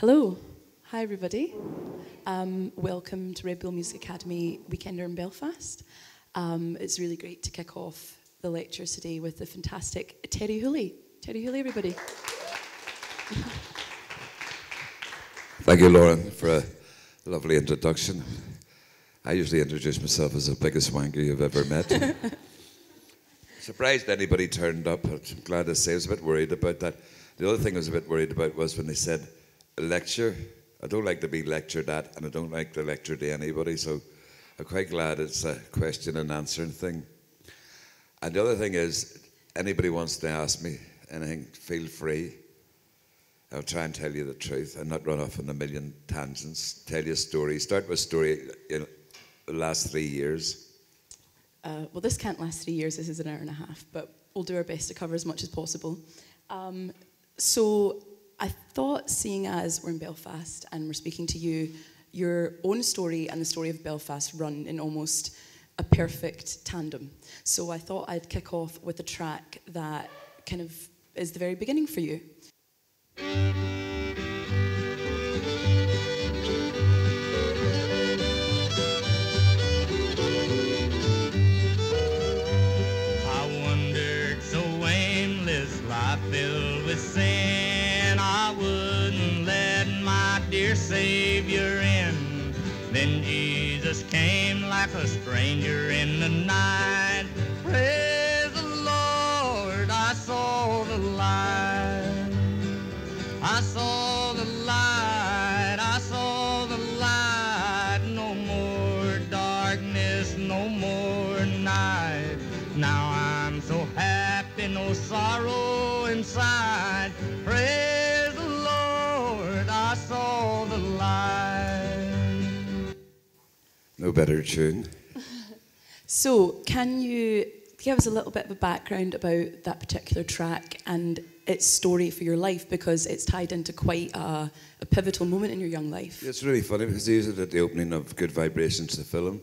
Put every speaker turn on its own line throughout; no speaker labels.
Hello. Hi, everybody. Um, welcome to Red Bull Music Academy Weekender in Belfast. Um, it's really great to kick off the lectures today with the fantastic Terri Hooley. Terri Hooley, everybody.
Thank you, Lauren, for a lovely introduction. I usually introduce myself as the biggest wanker you've ever met. Surprised anybody turned up. I'm glad to say I was a bit worried about that. The other thing I was a bit worried about was when they said lecture. I don't like to be lectured at, and I don't like to lecture to anybody, so I'm quite glad it's a question and answering thing. And the other thing is, anybody wants to ask me anything, feel free. I'll try and tell you the truth and not run off on a million tangents. Tell you a story. Start with a story in the last three years.
Uh, well, this can't last three years. This is an hour and a half, but we'll do our best to cover as much as possible. Um, so, I thought, seeing as we're in Belfast and we're speaking to you, your own story and the story of Belfast run in almost a perfect tandem. So, I thought I'd kick off with a track that kind of is the very beginning for you.
Came like a stranger in the night. No
better tune.
So, can you give us a little bit of a background about that particular track and its story for your life because it's tied into quite a, a pivotal moment in your young life?
It's really funny because they used it at the opening of Good Vibrations, the film.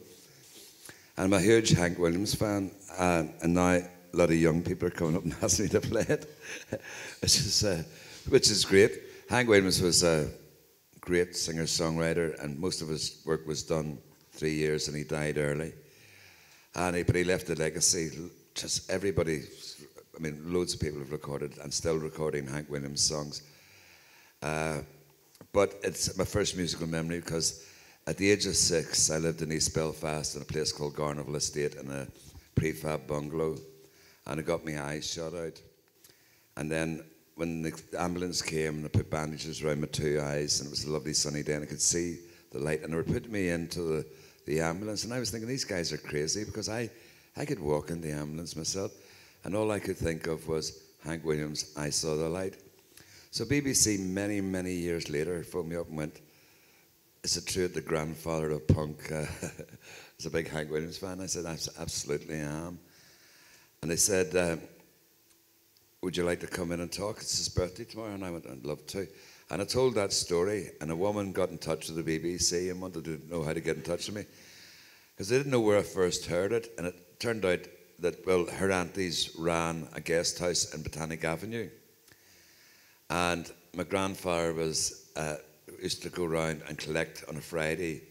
And I'm a huge Hank Williams fan, and, and now a lot of young people are coming up and asking me to play it, which is, uh, which is great. Hank Williams was a great singer songwriter, and most of his work was done three years, and he died early. And he, but he left a legacy. Just everybody, I mean, loads of people have recorded and still recording Hank Williams songs. Uh, but it's my first musical memory because at the age of six, I lived in East Belfast in a place called Garnerville Estate in a prefab bungalow, and it got my eyes shut out. And then when the ambulance came, and they put bandages around my two eyes, and it was a lovely sunny day, and I could see the light, and they were putting me into the, the ambulance, and I was thinking, these guys are crazy because I, I could walk in the ambulance myself, and all I could think of was Hank Williams, I saw the light. So BBC, many, many years later, phoned me up and went, is it true the grandfather of punk uh, is a big Hank Williams fan? I said, Absolutely, I absolutely am. And they said, uh, would you like to come in and talk? It's his birthday tomorrow. And I went, I'd love to. And I told that story, and a woman got in touch with the BBC and wanted to know how to get in touch with me. Because they didn't know where I first heard it. And it turned out that, well, her aunties ran a guest house in Botanic Avenue. And my grandfather was uh, used to go around and collect on a Friday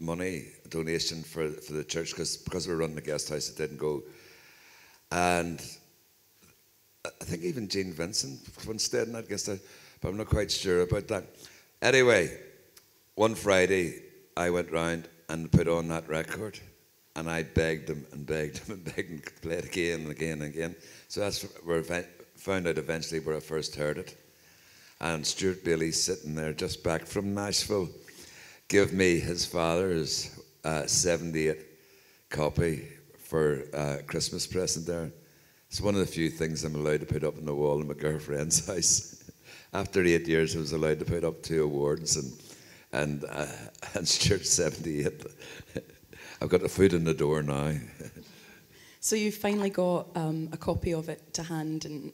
money, a donation for, for the church, because because we were running the guest house, it didn't go. And I think even Gene Vincent once stayed in that guest house, but I'm not quite sure about that. Anyway, one Friday, I went round and put on that record, and I begged him and begged him and begged him to play it again and again and again. So that's where I found out eventually where I first heard it. And Stuart Bailie sitting there just back from Nashville gave me his father's uh, 78 copy for uh, Christmas present there. It's one of the few things I'm allowed to put up on the wall in my girlfriend's house. After eight years, I was allowed to put up two awards and and uh, and Stuart's 78. I've got the foot in the door now.
So you finally got um, a copy of it to hand and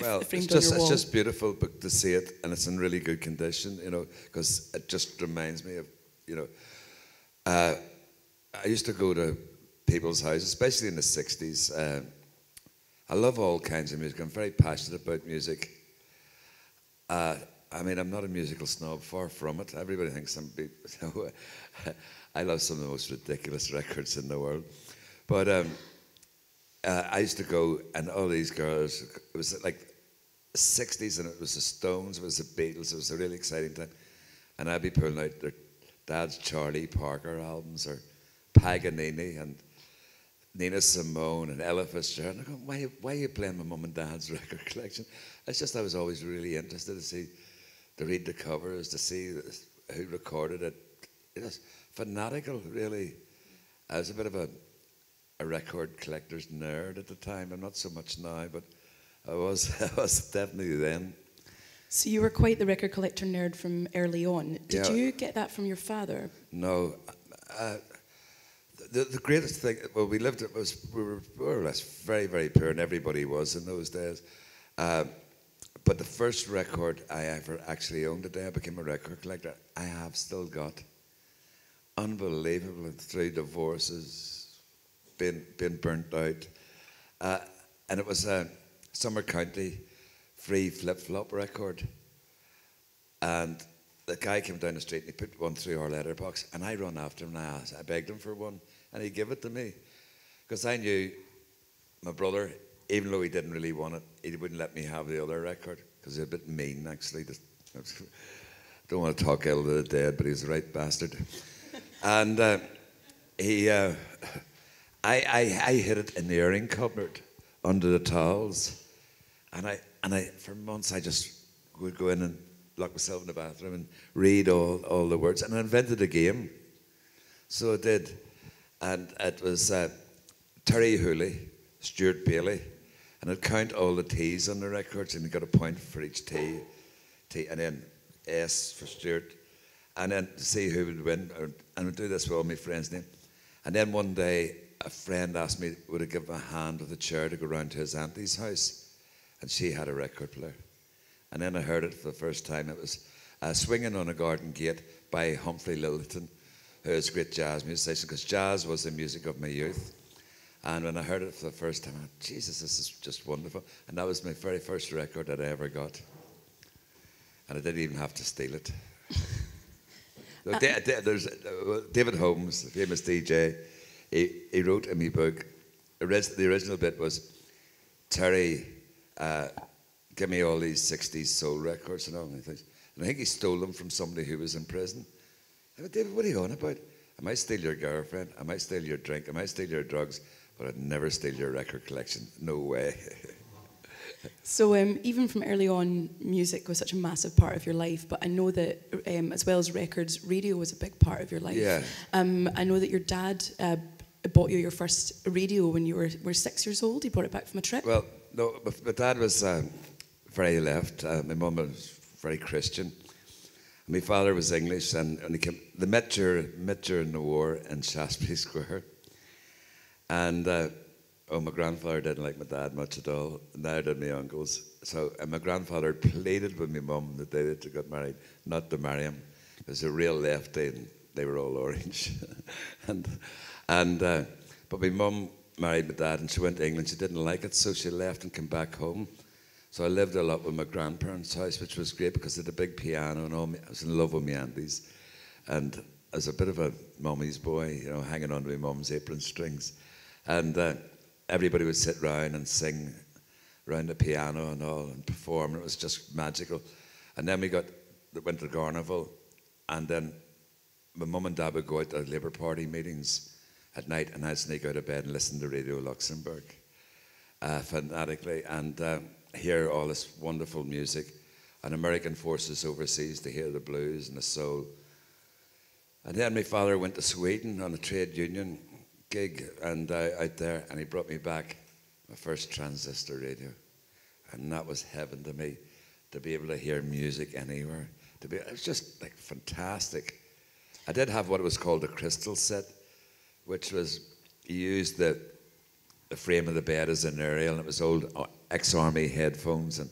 Well, it's just it's just beautiful to see it, and it's in really good condition, you know, because it just reminds me of, you know, uh, I used to go to people's houses, especially in the '60s. Uh, I love all kinds of music. I'm very passionate about music. Uh, I mean, I'm not a musical snob, far from it. Everybody thinks I'm. Be, I love some of the most ridiculous records in the world. But um, uh, I used to go, and all these girls, it was like 60s, and it was the Stones, it was the Beatles, it was a really exciting time. And I'd be pulling out their dad's Charlie Parker albums or Paganini and Nina Simone and Ella Fitzgerald. And I go, why, why are you playing my mum and dad's record collection? It's just I was always really interested to see, to read the covers, to see who recorded it. It was fanatical, really. I was a bit of a, a record collector's nerd at the time. I'm not so much now, but I was, I was definitely then.
So you were quite the record collector nerd from early on. Did
Yeah.
you get that from your father?
No. Uh, the, the greatest thing, well, we lived, it was, we were more or less very, very poor, and everybody was in those days. Um, but the first record I ever actually owned the day I became a record collector, I have still got. Unbelievable, three divorces, being, being burnt out. Uh, and it was a Summer County free flip flop record. And the guy came down the street and he put one through our letterbox, and I run after him and I asked, I begged him for one, and he gave it to me. Because I knew my brother, even though he didn't really want it, he wouldn't let me have the other record, because he's a bit mean, actually. Just- don't want to talk ill of the dead, but he's a right bastard. and uh, he, uh, I, I, I hid it in the airing cupboard under the towels. And I, and I, for months, I just would go in and lock myself in the bathroom and read all, all the words. And I invented a game. So I did. And it was uh, Terri Hooley, Stuart Bailie, and I'd count all the T's on the records, and you got a point for each T, T, and then S for Stuart, and then to see who would win. or- And I'd do this with all my friends' name. And then one day, a friend asked me would I give him a hand with a chair to go round to his auntie's house, and she had a record player. And then I heard it for the first time. It was uh, Swinging on a Garden Gate by Humphrey Lyttelton, who is a great jazz musician, because jazz was the music of my youth. And when I heard it for the first time, I went, Jesus, this is just wonderful. And that was my very first record that I ever got. And I didn't even have to steal it. Da- There's uh, David Holmes, the famous DJ. He, he wrote in my book. The original bit was Terri, uh, give me all these '60s soul records and all these things. And I think he stole them from somebody who was in prison. I David, what are you on about? I might steal your girlfriend. I might steal your drink. I might steal your drugs, but I'd never steal your record collection. No way.
So um, even from early on, music was such a massive part of your life. But I know that um, as well as records, radio was a big part of your life.
Yeah.
Um, I know that your dad uh, bought you your first radio when you were, were six years old. He brought it back from a trip.
Well, no, my, my dad was um, very left. Uh, my mum was very Christian. My father was English, and, and he came, they met during, met during the war in Shaftesbury Square. And uh, oh, my grandfather didn't like my dad much at all. Neither did my uncles. So, and my grandfather pleaded with my mum the day that they got married not to marry him, because a real lefty, and they were all orange. and and uh, but my mum married my dad, and she went to England. She didn't like it, so she left and came back home. So I lived a lot with my grandparents' house, which was great because they had a big piano and all. I was in love with my aunties, and as a bit of a mummy's boy, you know, hanging on to my mum's apron strings, and uh, everybody would sit round and sing round the piano and all and perform. And it was just magical. And then we got went to Garnerville, and then my mum and dad would go out to Labour Party meetings at night, and I'd sneak out of bed and listen to Radio Luxembourg uh, fanatically and uh, hear all this wonderful music and American forces overseas to hear the blues and the soul. And then my father went to Sweden on a trade union gig and uh, out there, and he brought me back my first transistor radio, and that was heaven to me to be able to hear music anywhere. To be, it was just like fantastic. I did have what was called a crystal set, which was you used the the frame of the bed as an aerial, and it was old uh, ex-army headphones, and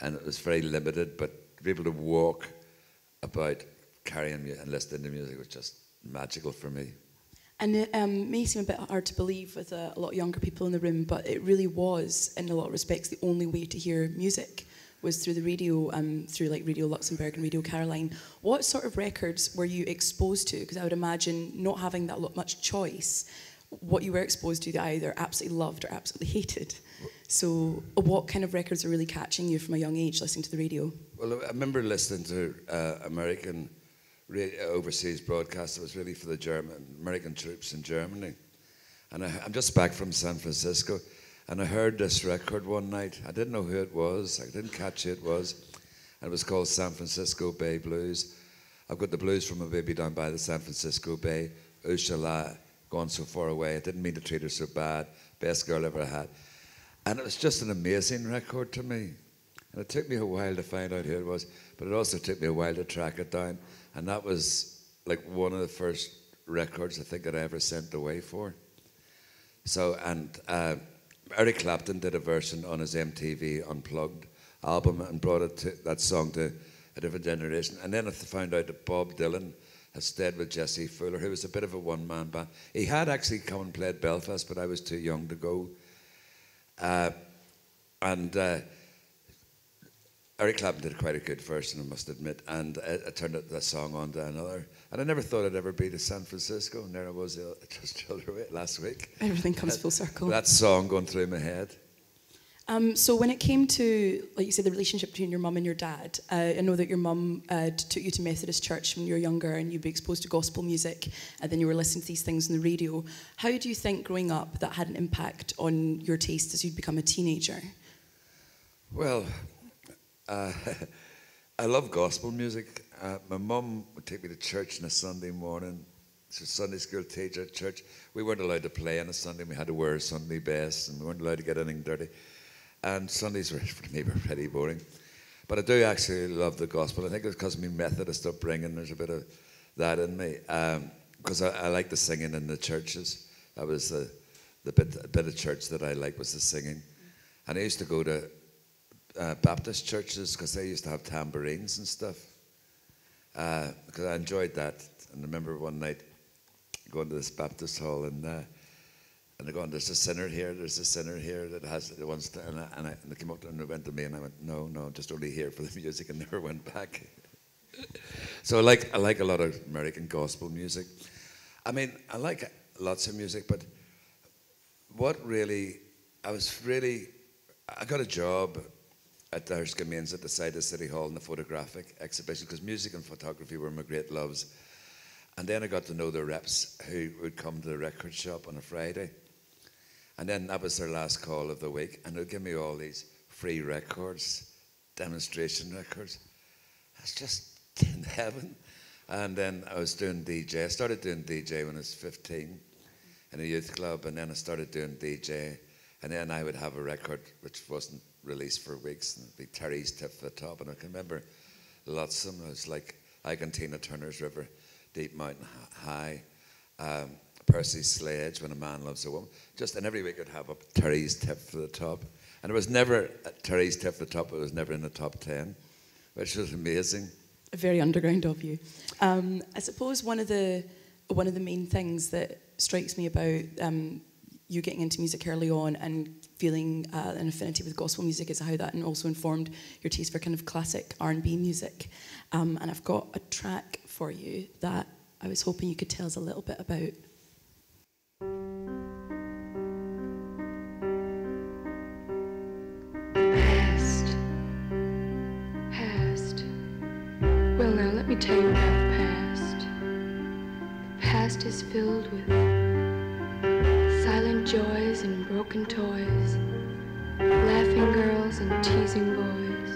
and it was very limited. But to be able to walk about carrying and listening to music was just magical for me.
And it um, may seem a bit hard to believe with a, a lot of younger people in the room, but it really was, in a lot of respects, the only way to hear music was through the radio, um, through like Radio Luxembourg and Radio Caroline. What sort of records were you exposed to? Because I would imagine not having that much choice, what you were exposed to, that either absolutely loved or absolutely hated. So, what kind of records are really catching you from a young age, listening to the radio?
Well, I remember listening to uh, American overseas broadcasts. It was really for the German American troops in Germany, and I, I'm just back from San Francisco, and I heard this record one night. I didn't know who it was. I didn't catch who it was, and it was called San Francisco Bay Blues. I've got the blues from a baby down by the San Francisco Bay. Ushala, gone so far away. I didn't mean to treat her so bad. Best girl ever had. And it was just an amazing record to me. And it took me a while to find out who it was, but it also took me a while to track it down. And that was like one of the first records I think that I ever sent away for. So, and uh, Eric Clapton did a version on his MTV Unplugged album and brought it to, that song to a different generation. And then I found out that Bob Dylan had stayed with Jesse Fuller, who was a bit of a one man band. He had actually come and played Belfast, but I was too young to go. Uh, and uh, Eric Clapton did quite a good version, I must admit, and I, I turned the song on to another. And I never thought I'd ever be to San Francisco, and there I was uh, just last week.
Everything comes full circle.
That song going through my head.
Um, so when it came to, like you said, the relationship between your mum and your dad, uh, I know that your mum uh, took you to Methodist church when you were younger and you'd be exposed to gospel music and then you were listening to these things on the radio. How do you think growing up that had an impact on your taste as you'd become a teenager?
Well, uh, I love gospel music. Uh, my mum would take me to church on a Sunday morning. She's a Sunday school teacher at church. We weren't allowed to play on a Sunday. We had to wear a Sunday best and we weren't allowed to get anything dirty. And Sundays were, for me, were pretty boring. But I do actually love the gospel. I think it's because of my Methodist upbringing. There's a bit of that in me. Because um, I, I, like the singing in the churches. That was the, the bit, bit of church that I liked was the singing. And I used to go to uh, Baptist churches because they used to have tambourines and stuff. Uh, because I enjoyed that. And I remember one night going to this Baptist hall and uh, and they're going, there's a sinner here, there's a sinner here that has the ones, to, and, I, and, I, and they came up and they went to me, and I went, no, no, just only here for the music, and never went back. so I like, I like a lot of American gospel music. I mean, I like lots of music, but what really, I was really, I got a job at the Erskine at the side of City Hall in the photographic exhibition because music and photography were my great loves. And then I got to know the reps who would come to the record shop on a Friday. And then that was their last call of the week. And they'd give me all these free records, demonstration records. That's just in heaven. And then I was doing DJ. I started doing DJ when I was 15 in a youth club. And then I started doing DJ. And then I would have a record which wasn't released for weeks. And it'd be Terri's Tip for the Top. And I can remember lots of them. It was like I Tina Turner's River, Deep Mountain High. Um, Percy Sledge, When a Man Loves a Woman. Just, and every week I'd have a Terri's tip for the top. And it was never a Terri's tip for the top, it was never in the top 10, which was amazing.
Very underground of you. Um, I suppose one of the one of the main things that strikes me about um, you getting into music early on and feeling uh, an affinity with gospel music is how that also informed your taste for kind of classic R&B music. Um, and I've got a track for you that I was hoping you could tell us a little bit about.
About the past. The past is filled with silent joys and broken toys, laughing girls and teasing boys.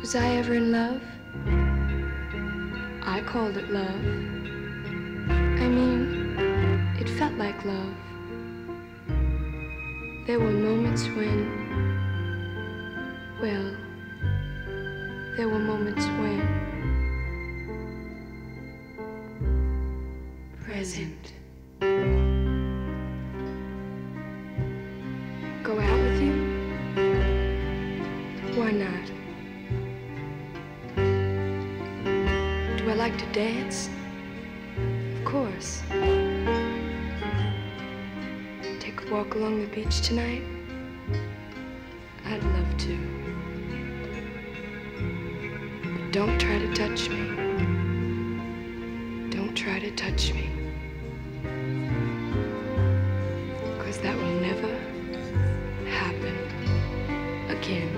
Was I ever in love? I called it love. I mean, it felt like love. There were moments when, well, there were moments when. Present. Go out with you? Why not? Do I like to dance? Of course. Take a walk along the beach tonight? I'd love to. Don't try to touch me. Don't try to touch me. Because that will never happen again.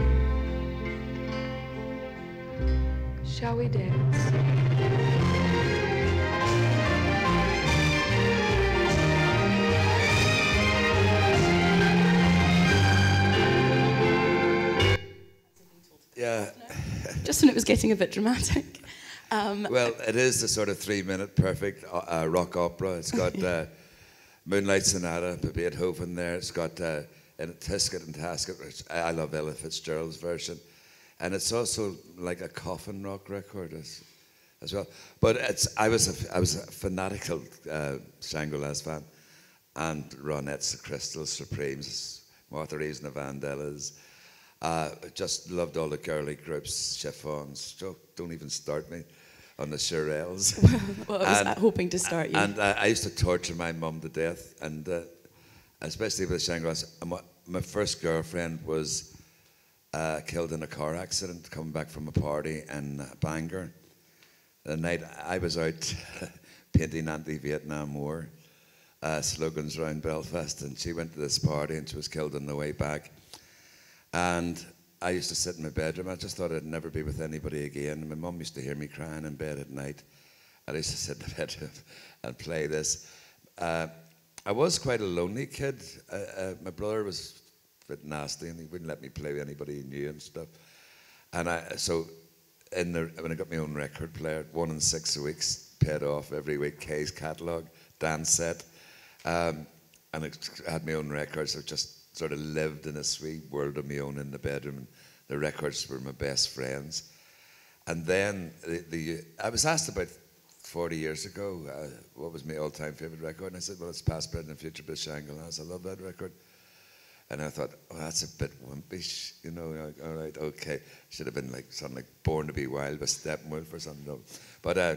Shall we dance?
Just when it was getting a bit dramatic. Um,
Well, it is the sort of three-minute perfect uh, uh, rock opera. It's got uh, Moonlight Sonata by Beethoven there. It's got uh, in Tisket and Tasket, which I I love Ella Fitzgerald's version. And it's also like a coffin rock record as, as well. But it's I was a, I was a fanatical uh, Shangri-La's fan. And Ronettes, the Crystals, Supremes, Martha Reeves and the Vandellas. Uh, just loved all the girly groups, chiffons. Don't, don't even start me on the Shirelles.
well, I was
And-
uh, hoping to start you.
And uh, I used to torture my mum to death, and uh, especially with Shangri-La's. My, my first girlfriend was uh, killed in a car accident coming back from a party in Bangor. The night I was out painting anti-Vietnam War uh, slogans around Belfast, and she went to this party and she was killed on the way back. And I used to sit in my bedroom. I just thought I'd never be with anybody again. My mum used to hear me crying in bed at night. I used to sit in the bedroom and play this. Uh, I was quite a lonely kid. Uh, uh, my brother was a bit nasty and he wouldn't let me play with anybody he knew and stuff. And I, so in the, when I got my own record player, one in six weeks, paid off every week, Kay's catalogue, dance set. Um, and I had my own records. I just sort of lived in a sweet world of my own in the bedroom. And the records were my best friends. And then the, the I was asked about 40 years ago uh, what was my all-time favorite record, and I said, well, it's Past, Present, and Future by Shangri-La's. I love that record. And I thought, oh, that's a bit wimpish, you know. Like, all right, okay. Should have been like something like Born to Be Wild by Steppenwolf or something. But uh,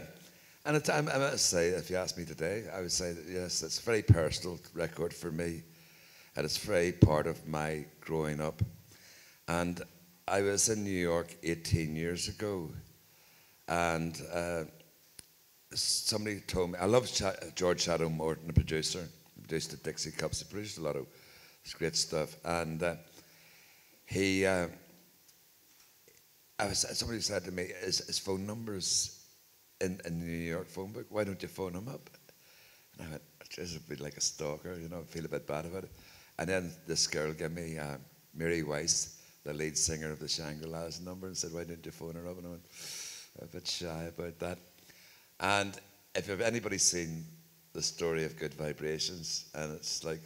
and time, I must say, if you asked me today, I would say that yes, it's a very personal record for me, and it's very part of my growing up. And I was in New York 18 years ago, and uh, somebody told me I love Cha- George Shadow Morton, the producer. He produced the Dixie Cups. He produced a lot of great stuff, and uh, he. Uh, I was, somebody said to me, his, his phone number's in, in the New York phone book. Why don't you phone him up? And I went, this would be like a stalker, you know, I feel a bit bad about it. And then this girl gave me uh, Mary Weiss, the lead singer of the Shangri-La's number, and said, why didn't you phone her up? And I went, a bit shy about that. And if anybody's seen the story of Good Vibrations, and it's like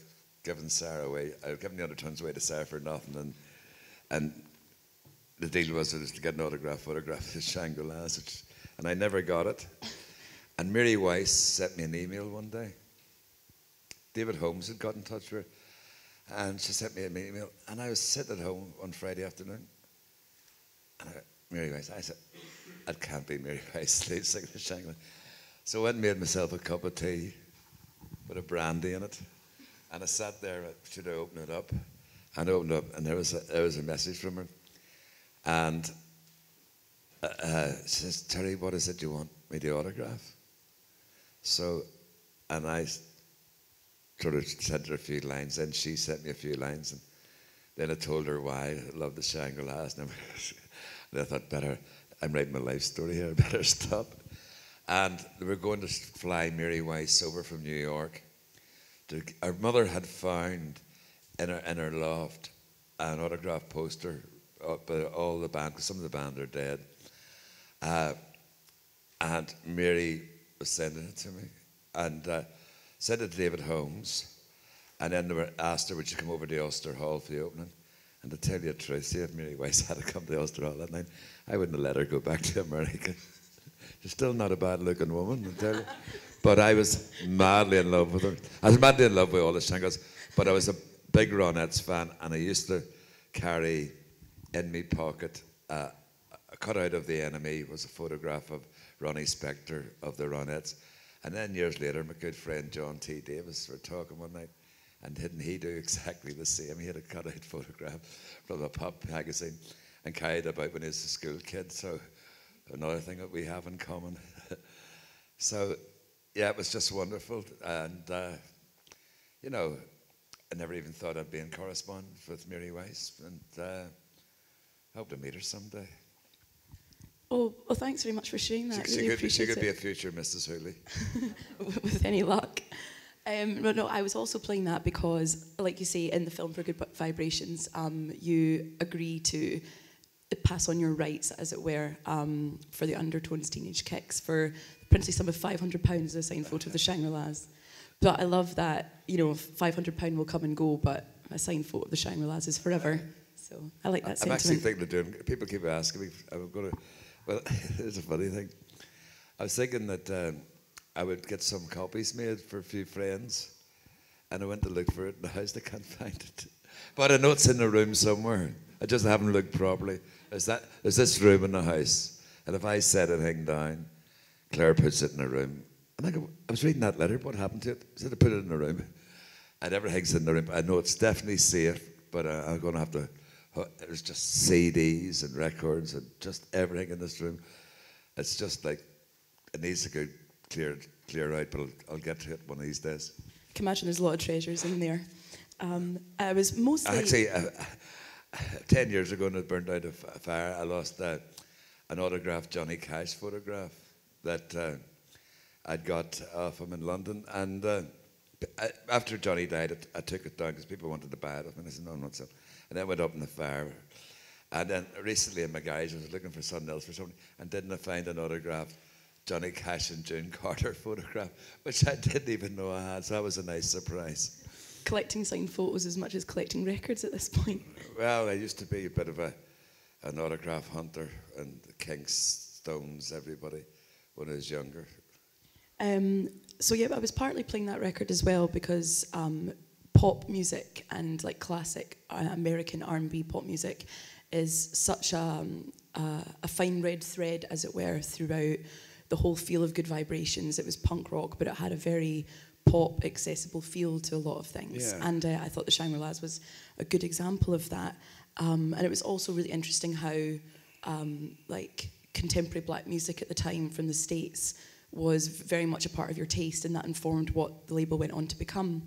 giving Sarah away, I've given the undertones away to Sarah for nothing, and and the deal was, to get an autograph photograph of Shangri-La's, which, and I never got it. And Mary Weiss sent me an email one day. David Holmes had got in touch with her, and she sent me an email, and I was sitting at home on Friday afternoon, and I Mary Weiss, I said, that can't be Mary Weiss, lead singer of Shangri-La. So I went and made myself a cup of tea with a brandy in it, and I sat there, should I open it up, and I opened it up, and there was a, there was a message from her, and uh, uh, she says, Terri, what is it you want me to autograph? So, and I sort of sent her a few lines, and she sent me a few lines, and then I told her why I love the Shangri-La's, and, and I thought, better, I'm writing my life story here, I better stop. And we were going to fly Mary Weiss over from New York. To, our mother had found in her, in her loft an autograph poster by all the band, because some of the band are dead. Uh, and Mary was sending it to me. And uh, it to David Holmes. And then they were asked her, would she come over to Ulster Hall for the opening? And to tell you the truth, see if Mary Weiss had to come to Ulster Hall that night, I wouldn't have let her go back to America. She's still not a bad looking woman, I tell you. But I was madly in love with her. I was madly in love with all the Shangri-Las, but I was a big Ronettes fan, and I used to carry in my pocket uh, a cutout of the enemy was a photograph of Ronnie Spector of the Ronettes. And then years later, my good friend John T. Davis were talking one night, And didn't he do exactly the same? He had a cutout photograph from a pop magazine and carried about when he was a school kid. So another thing that we have in common. so yeah, it was just wonderful. And uh, you know, I never even thought I'd be in correspondence with Mary Weiss, and uh, hope to meet her someday.
Oh, well, thanks very much for sharing that.
She, she
really
could, she could be a future Mrs. Hooley.
with any luck. Um, no, I was also playing that because, like you say, in the film for Good Vibrations, um, you agree to pass on your rights, as it were, um, for the Undertones Teenage Kicks for the princely sum of £500 as a signed photo of the Shangri-Las. But I love that, you know, £500 will come and go, but a signed photo of the Shangri-Las is forever. So I like that
I'm actually thinking of doing. People keep asking me. I'm going to. Well, it's a funny thing. I was thinking that um, I would get some copies made for a few friends, and I went to look for it in the house. I can't find it, but I know it's in the room somewhere. I just haven't looked properly. There's that. There's this room in the house, and if I set anything down, Claire puts it in the room. And I go. I was reading that letter. What happened to it? I said I put it in the room, and everything's in the room. I know it's definitely safe, but uh, I'm going to have to. There's just CDs and records and just everything in this room. It's just like it needs to go clear clear out, but I'll, I'll get to it one of these days.
I can imagine there's a lot of treasures in there. Um, I was mostly.
Actually, uh, ten years ago, when it burned out of a fire, I lost uh, an autographed Johnny Cash photograph that uh, I'd got off him in London. And uh, I, after Johnny died, I, I took it down because people wanted to buy it off me. And I said, no, I'm not selling. And then went up in the fire. And then recently in my garage, I was looking for something else for something, and didn't I find an autograph. Johnny Cash and June Carter photograph, which I didn't even know I had. So that was a nice surprise.
collecting signed photos as much as collecting records at this point.
Well, I used to be a bit of a an autograph hunter and the Kinks, Stones, everybody when I was younger.
Um, so yeah, I was partly playing that record as well because um, pop music and like classic uh, American R&B pop music is such a, um, uh, a fine red thread, as it were, throughout the whole feel of Good Vibrations. It was punk rock, but it had a very pop, accessible feel to a lot of things.
Yeah.
And uh, I thought the Shangri-Las was a good example of that. Um, and it was also really interesting how um, like contemporary black music at the time from the States was very much a part of your taste and that informed what the label went on to become.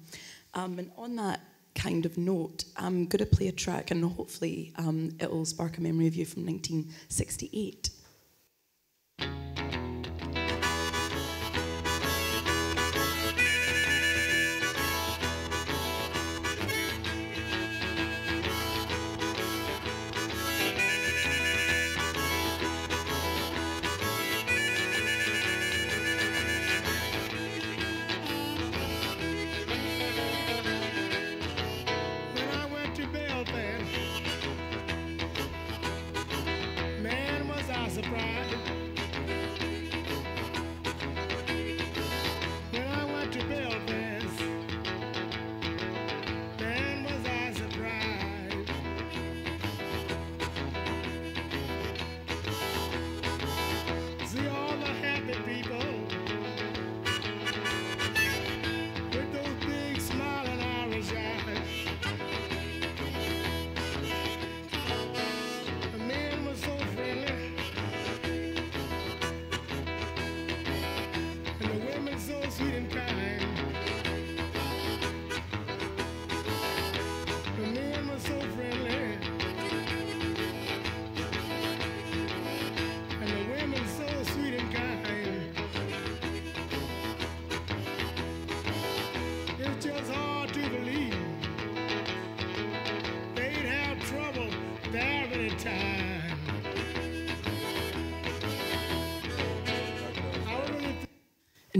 Um, and on that kind of note, I'm going to play a track and hopefully um, it'll spark a memory of you from 1968.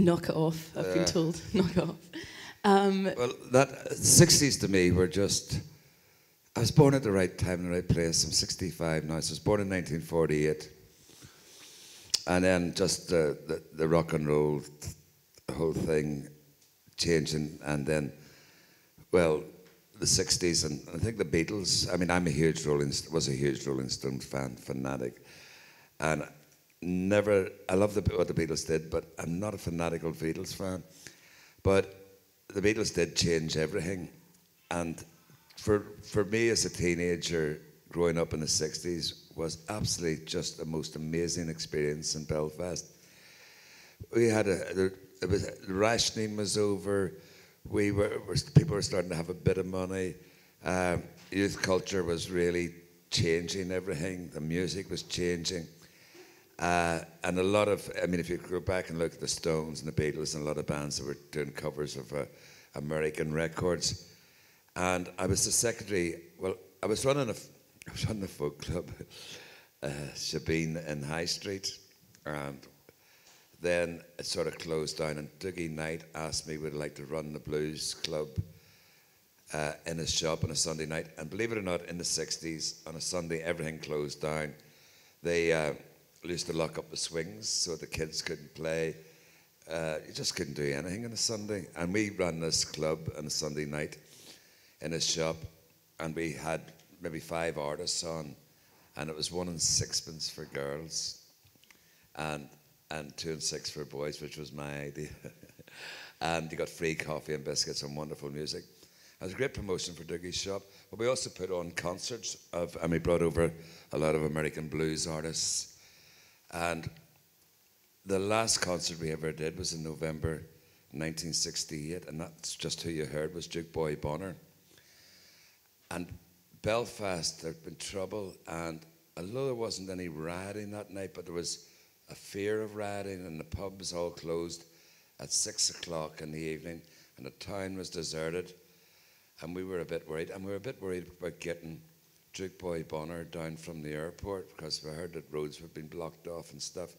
Knock it off, I've been told. Knock it off. Um,
Well, that sixties to me were just. I was born at the right time in the right place. I'm 65 now. So I was born in 1948, and then just the, the the rock and roll, the whole thing, changing, and then, well, the 60s, and I think the Beatles. I mean, I'm a huge Rolling was a huge Rolling Stones fan, fanatic, and never. I love the, what the Beatles did, but I'm not a fanatical Beatles fan. But the Beatles did change everything, and for for me as a teenager, growing up in the '60s was absolutely just the most amazing experience in Belfast. We had a it was rationing was over. We were, people were starting to have a bit of money. Um, youth culture was really changing everything. The music was changing. Uh, and a lot of, I mean, if you go back and look at the Stones and the Beatles and a lot of bands that were doing covers of uh, American records, and I was the secretary. Well, I was running a, I was running a folk club, uh, Sabine in High Street, and then it sort of closed down. And Dougie Knight asked me would I like to run the blues club uh, in his shop on a Sunday night. And believe it or not, in the '60s, on a Sunday, everything closed down. They uh, used to lock up the swings so the kids couldn't play. Uh, you just couldn't do anything on a Sunday. And we ran this club on a Sunday night in his shop, and we had maybe five artists on, and it was one and sixpence for girls, and and two and six for boys, which was my idea. and you got free coffee and biscuits and wonderful music. It was a great promotion for Dougie's shop. But we also put on concerts of, and we brought over a lot of American blues artists. And the last concert we ever did was in November 1968, and that's just who you heard was Juke Boy Bonner. And Belfast, there'd been trouble, and although there wasn't any rioting that night, but there was a fear of rioting, and the pubs all closed at six o'clock in the evening, and the town was deserted. And we were a bit worried, and we were a bit worried about getting Juke Boy Bonner down from the airport because we heard that roads were being blocked off and stuff.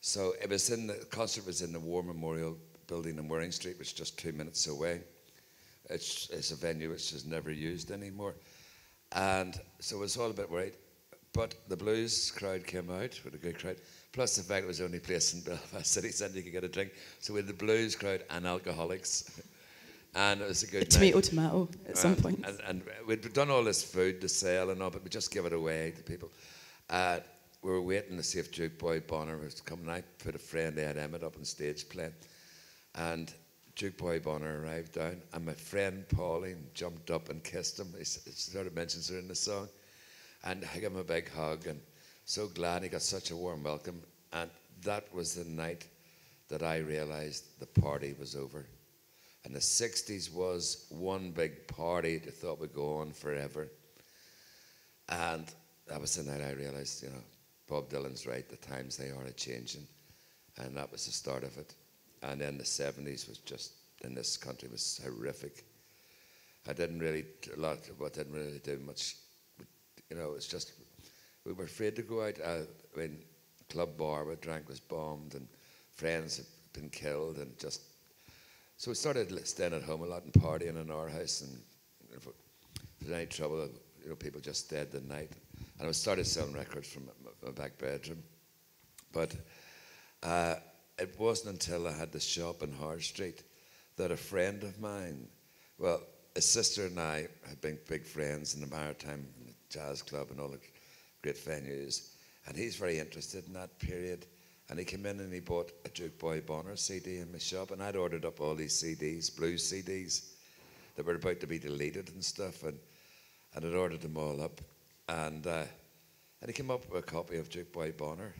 So it was in the concert was in the War Memorial Building in Waring Street, which is just two minutes away. It's, it's a venue which is never used anymore. And so it was all a bit worried. But the blues crowd came out with a good crowd. Plus the fact it was the only place in Belfast City Centre you could get a drink. So had the blues crowd and alcoholics. and it was a good
tomato,
night.
tomato at some
And-
point.
And, and we'd done all this food to sell and all, but we just give it away to people. Uh, we were waiting to see if Juke Boy Bonner was coming. I put a friend, Ed Emmett, up on stage playing. And Juke Boy Bonner arrived down, and my friend Pauline jumped up and kissed him. He sort of mentions her in the song. And I gave him a big hug, and so glad he got such a warm welcome. And that was the night that I realized the party was over. And the 60s was one big party that thought would go on forever. And that was the night I realized, you know, Bob Dylan's right, the times they are a changing. And that was the start of it. And then the 70s was just, in this country, was horrific. I didn't really, a lot, but didn't really do much. You know, it's just, we were afraid to go out. Uh, I mean, Club Bar we drank was bombed, and friends had been killed, and just so we started staying at home a lot and partying in our house, and if there was any trouble, you know, people just stayed the night. And I started selling records from my, back bedroom. But uh, it wasn't until I had the shop in Hard Street that a friend of mine, well, his sister and I had been big friends in the Maritime Jazz Club and all the great venues, and he's very interested in that period. And he came in and he bought a Juke Boy Bonner CD in my shop, and I'd ordered up all these CDs, blues CDs, that were about to be deleted and stuff, and and I'd ordered them all up, and uh, and he came up with a copy of Juke Boy Bonner,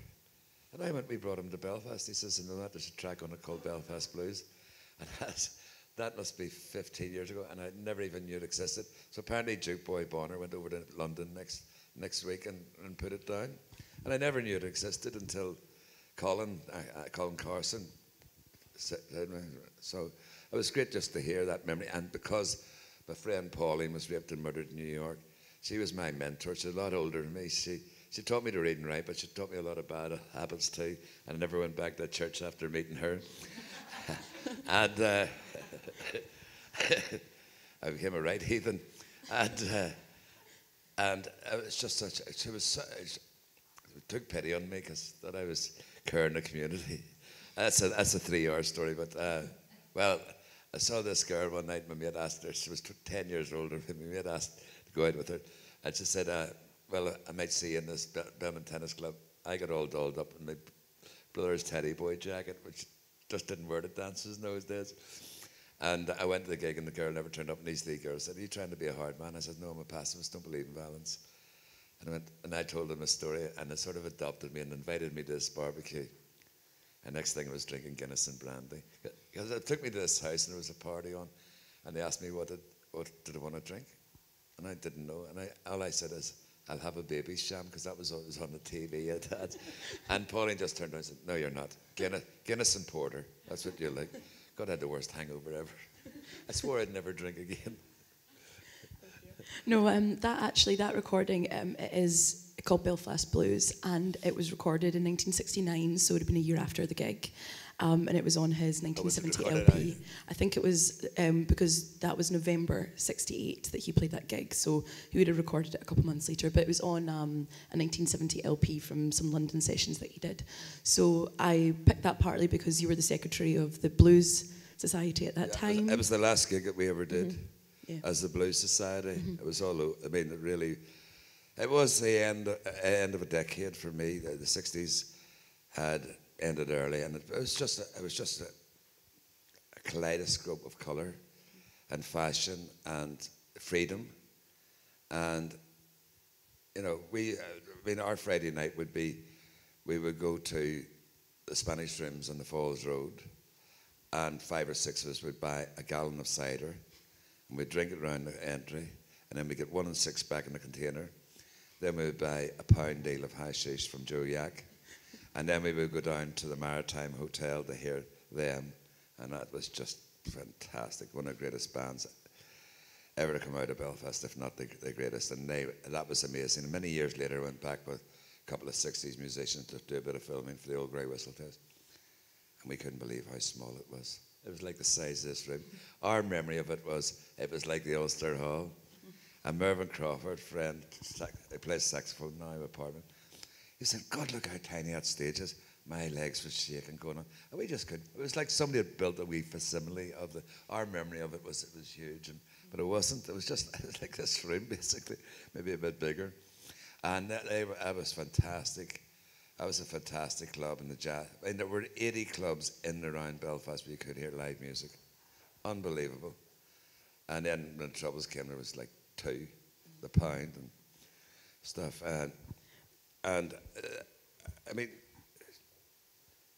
and I went. We brought him to Belfast. He says, "You know that there's a track on it called Belfast Blues," and that's, that must be 15 years ago, and I never even knew it existed. So apparently, Juke Boy Bonner went over to London next next week and, and put it down, and I never knew it existed until Colin uh, Colin Carson so it was great just to hear that memory. And because my friend Pauline was raped and murdered in New York, she was my mentor. She's a lot older than me. She she taught me to read and write, but she taught me a lot of bad habits too. And I never went back to church after meeting her. and uh, I became a right heathen. And uh, and it was just such. She was. So, took pity on me because thought I was caring the community. That's a that's a three-hour story, but uh, well, I saw this girl one night. My mate asked her. She was t- ten years older than me. My mate asked to go out with her, and she said, uh, "Well, I might see you in this Be- Belmont Tennis Club." I got all dolled up in my brother's teddy boy jacket, which just didn't wear to dances in those days. And I went to the gig, and the girl never turned up. And these three girls said, "Are you trying to be a hard man?" I said, "No, I'm a pacifist. Don't believe in violence." And I went, and I told them a story, and they sort of adopted me and invited me to this barbecue. And next thing I was drinking Guinness and brandy. Because they took me to this house, and there was a party on, and they asked me what did, what did I want to drink, and I didn't know. And I, all I said is, "I'll have a Babycham," because that was was on the TV. And Pauline just turned around and said, "No, you're not. Guinness, Guinness and porter. That's what you like." God I had the worst hangover ever. I swore I'd never drink again.
No, um, that actually, that recording um, it is called Belfast Blues, and it was recorded in 1969, so it would have been a year after the gig. Um, and it was on his 1970 LP. I think it was um, because that was November 68 that he played that gig, so he would have recorded it a couple months later. But it was on um, a 1970 LP from some London sessions that he did. So I picked that partly because you were the secretary of the Blues Society at that
Yeah,
time.
It was the last gig that we ever did
Mm-hmm. Yeah. Mm-hmm.
as the Blues Society. It was all. I mean, it really. It was the end uh, end of a decade for me. The, the '60s had ended early, and it, it was just a, it was just a, a kaleidoscope of color, and fashion and freedom, and you know we. uh, I mean, our Friday night would be, we would go to the Spanish Rooms on the Falls Road and five or six of us would buy a gallon of cider and we'd drink it around the entry and then we get one and six back in the container. Then we would buy a pound deal of hashish from Joe Yak and then we would go down to the Maritime Hotel to hear them and that was just fantastic. One of the greatest bands ever to come out of Belfast, if not the, the greatest. And they, that was amazing. And many years later, I went back with a couple of 60s musicians to do a bit of filming for the old Grey Whistle Test. And we couldn't believe how small it was. It was like the size of this room. Our memory of it was it was like the Ulster Hall. And Mervyn Crawford, friend, he plays saxophone now in my apartment. He said, God, look how tiny that stage is. My legs were shaking going on. And we just couldn't. It was like somebody had built a wee facsimile of the, our memory of it was it was huge. And, but it wasn't. It was just it was like this room, basically, maybe a bit bigger. And that, that was fantastic. That was a fantastic club in the jazz. Mean, there were 80 clubs in and around Belfast where you could hear live music. Unbelievable. And then when the troubles came, there was like two, the pound and stuff. And, and uh, I mean,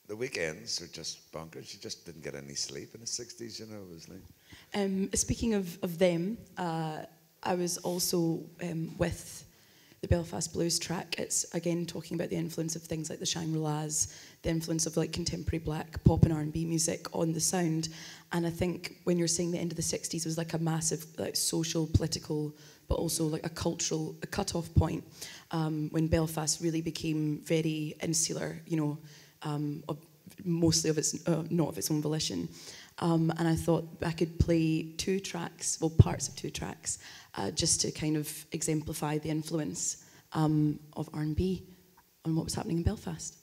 the weekends were just bonkers. You just didn't get any sleep in the 60s, you know. It was like,
Um, speaking of, of them, uh, I was also um, with the Belfast Blues track. It's again talking about the influence of things like the Shangri-Las, the influence of like contemporary black pop and R&B music on the sound. And I think when you're saying the end of the 60s was like a massive like social, political, but also like a cultural a cut-off point um, when Belfast really became very insular, you know, um, of, mostly of its, uh, not of its own volition. Um, and I thought I could play two tracks, well, parts of two tracks, uh, just to kind of exemplify the influence um, of R&B on what was happening in Belfast.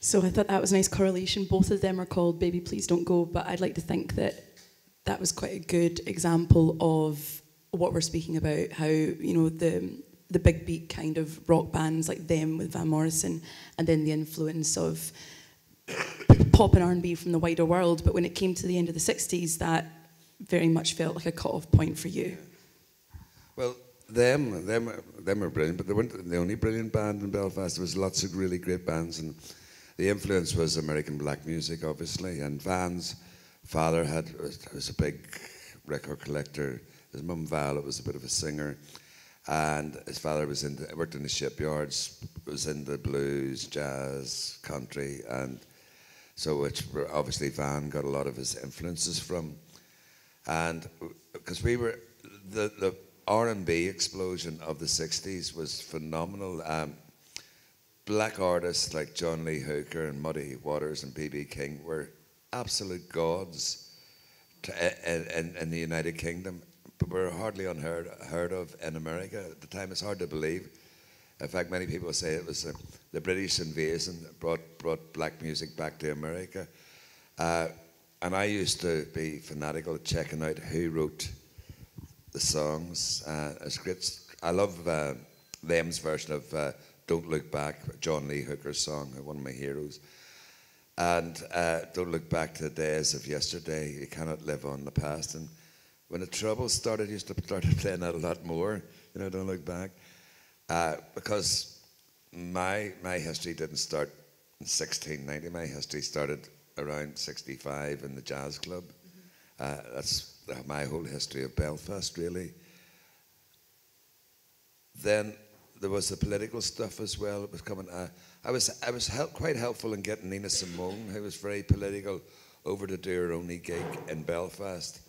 So
I thought that was a nice correlation. Both of them are called Baby Please Don't Go, but I'd like to think that that was quite a good example of what we're speaking about, how, you know, the the big beat kind of rock bands like them with Van Morrison and then the influence of pop and R&B from the wider world, but when it came to the end of the 60s that very much felt like a cut-off point for you.
Well, them, them, them are brilliant, but they weren't the only brilliant band in Belfast. There was lots of really great bands, and the influence was American black music, obviously. And Van's father had was a big record collector. His mum Val was a bit of a singer, and his father was in worked in the shipyards, was in the blues, jazz, country, and so which obviously Van got a lot of his influences from, and because we were the the R and B explosion of the '60s was phenomenal. Um, black artists like John Lee Hooker and Muddy Waters and B.B. King were absolute gods to, in, in, in the United Kingdom, but were hardly unheard heard of in America at the time. It's hard to believe. In fact, many people say it was the British invasion that brought, brought black music back to America. Uh, and I used to be fanatical at checking out who wrote the songs. Uh, it's great. I love uh, them's version of uh, "Don't Look Back," John Lee Hooker's song, one of my heroes. And uh, don't look back to the days of yesterday. You cannot live on the past. And when the trouble started, I used to start playing that a lot more. You know, don't look back, uh, because my my history didn't start in 1690. My history started around 65 in the jazz club. Uh, that's my whole history of Belfast, really. Then there was the political stuff as well. It was coming. Uh, I was I was help, quite helpful in getting Nina Simone, who was very political, over to do her only gig in Belfast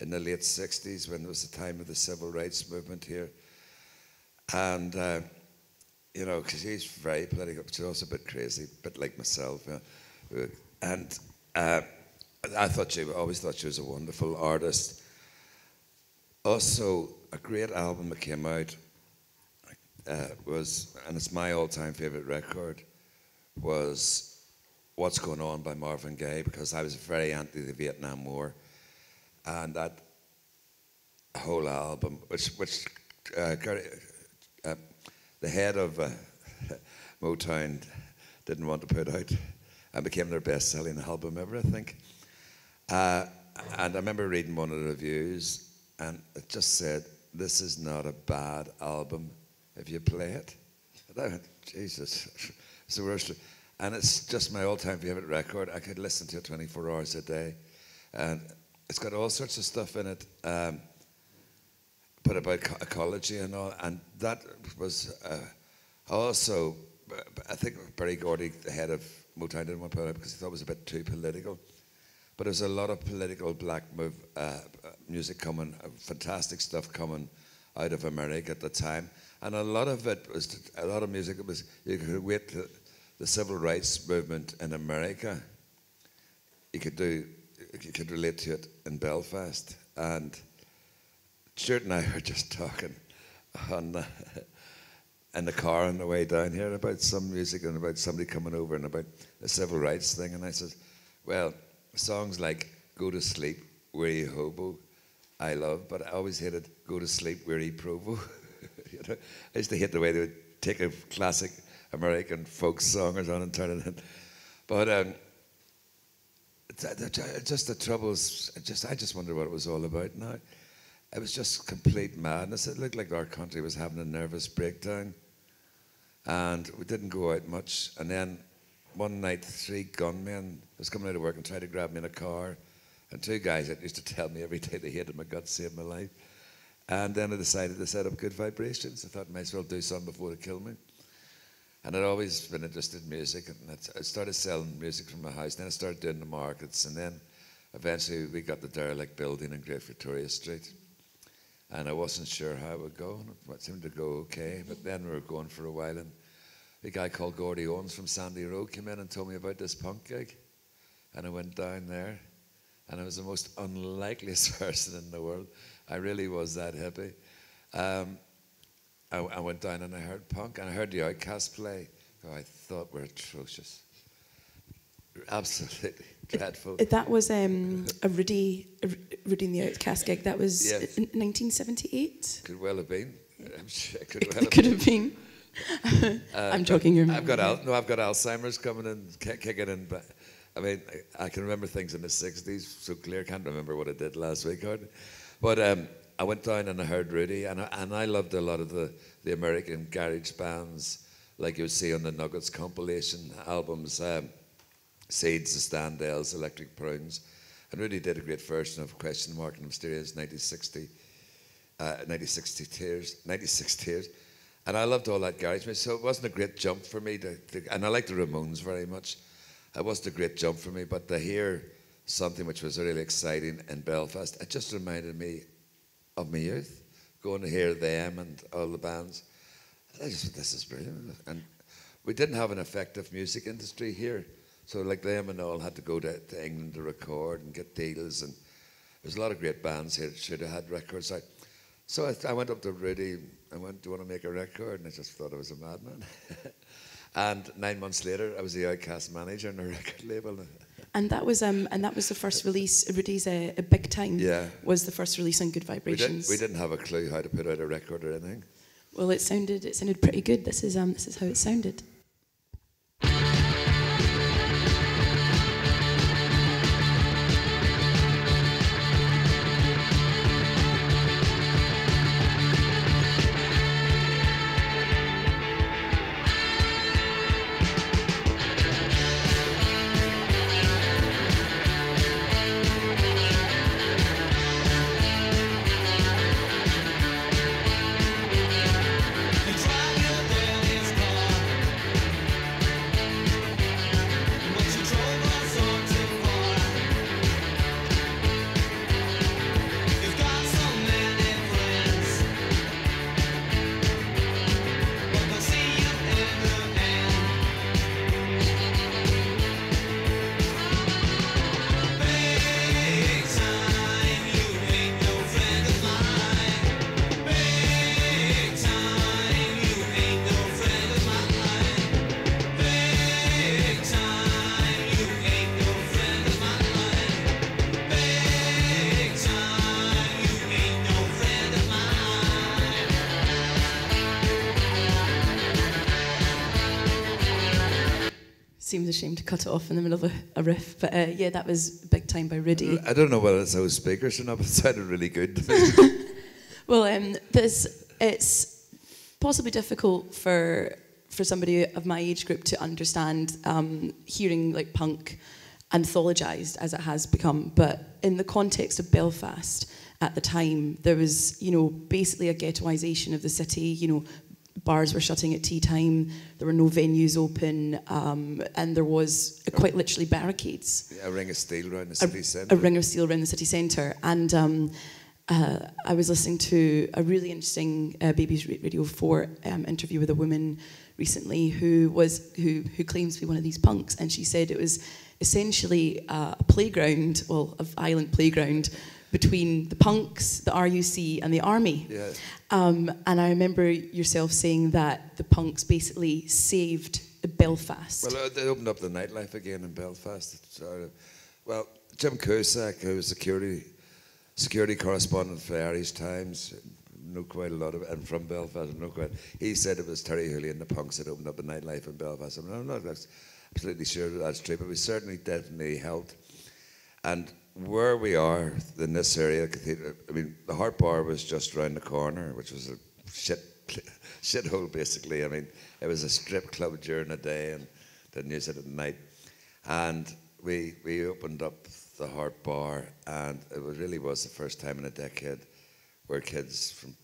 in the late '60s when it was the time of the civil rights movement here. And uh, you know, because she's very political, but she's also a bit crazy, a bit like myself. You know. And uh, I thought she always thought she was a wonderful artist. Also, a great album that came out uh, was, and it's my all-time favorite record, was "What's Going On" by Marvin Gaye because I was very anti the Vietnam War, and that whole album, which which uh, uh, the head of uh, Motown didn't want to put out, and became their best-selling album ever, I think. Uh, and I remember reading one of the reviews, and it just said, "This is not a bad album if you play it." And I went, "Jesus, it's the worst." And it's just my all-time favorite record. I could listen to it 24 hours a day, and it's got all sorts of stuff in it. Um, but about co- ecology and all, and that was uh, also, I think Berry Gordy, the head of Motown, didn't want to put it because he thought it was a bit too political. But there's a lot of political black move, uh, music coming, uh, fantastic stuff coming out of America at the time, and a lot of it was a lot of music. It was you could wait the civil rights movement in America. You could do, you could relate to it in Belfast, and Stuart and I were just talking on the, in the car on the way down here about some music and about somebody coming over and about the civil rights thing. And I said, well, songs like Go to Sleep, Weary Hobo, I love, but I always hated Go to Sleep, Weary Provo. I used to hate the way they would take a classic American folk song or something and turn it in. But um, th- th- just the troubles, just I just wonder what it was all about now. It was just complete madness. It looked like our country was having a nervous breakdown. And we didn't go out much. And then one night, three gunmen was coming out of work and tried to grab me in a car. And two guys that used to tell me every day they hated my guts, saved my life. And then I decided to set up Good Vibrations. I thought I might as well do something before it kill me. And I'd always been interested in music, and I I started selling music from my house. Then I started doing the markets, and then eventually we got the derelict building in Great Victoria Street. And I wasn't sure how it would go, and it seemed to go okay. But then we were going for a while, and a guy called Gordy Owens from Sandy Row came in and told me about this punk gig. and I went down there, and I was the most unlikeliest person in the world. I really was that hippie. Um, I, I went down and I heard punk, and I heard the Outcast play, who I thought were atrocious, absolutely dreadful.
That was um, a Rudi, a Rudi and the Outcast gig. That was
Yes.
1978.
Could well have been. I'm sure it could
It,
well have
could
been.
have been. I'm joking. You're
I've got al- no, I've got Alzheimer's coming in, ki- kicking in. But I mean, I, I can remember things in the '60s so clear. Can't remember what I did last week, hardly. But um, I went down and I heard Rudi, and I, and I loved a lot of the the American garage bands, like you would see on the Nuggets compilation albums, um, Seeds, The Standells, Electric Prunes, and Rudi did a great version of Question Mark and Mysterians 1960 uh, 96 Tears, 96 Tears. And I loved all that garage music, so it wasn't a great jump for me to, to and I liked the Ramones very much. It wasn't a great jump for me, but to hear something which was really exciting in Belfast, it just reminded me of my youth, going to hear them and all the bands. I just thought, this is brilliant. And we didn't have an effective music industry here. So like them and all had to go to, to England to record and get deals and there's a lot of great bands here that should have had records. So I, I went up to Rudi. I went, "Do you want to make a record?" And I just thought I was a madman. and nine months later, I was the Outcast manager in a record label.
And that was um, and that was the first release. Rudi's a, a big time.
Yeah.
Was the first release on Good
We, did,
Vibrations.
we didn't have a clue how to put out a record or anything.
Well, it sounded it sounded pretty good. This is um, this is how it sounded. Cut it off in the middle of a, a riff, but uh, yeah, that was big time by Rudi.
I don't know whether it's those speakers or not, but it sounded really good.
Well, um, this it's possibly difficult for for somebody of my age group to understand um, hearing like punk anthologized as it has become. But in the context of Belfast at the time, there was you know basically a ghettoization of the city. You know, bars were shutting at tea time. There were no venues open, um, and there was uh, quite literally barricades
a ring of steel around the
a,
city
a
centre.
ring of steel around the city centre. And um, uh, I was listening to a really interesting uh, BBC Radio 4 um, interview with a woman recently who was who who claims to be one of these punks, and she said it was essentially uh, a playground, well, a violent playground between the punks, the RUC, and the army.
Yeah.
Um, and I remember yourself saying that the punks basically saved Belfast.
Well, uh, they opened up the nightlife again in Belfast. Well, Jim Cusack, who was security security correspondent for the Irish Times, know quite a lot of it, and from Belfast, I know quite. He said it was Terri Hooley and the punks that opened up the nightlife in Belfast. I mean, I'm not absolutely sure that that's true, but we certainly definitely helped. And where we are in this area, Cathedral, I mean, the Harp Bar was just around the corner, which was a shit shithole basically. I mean, it was a strip club during the day and didn't use it at night. And we we opened up the Harp Bar, and it was, really was the first time in a decade where kids from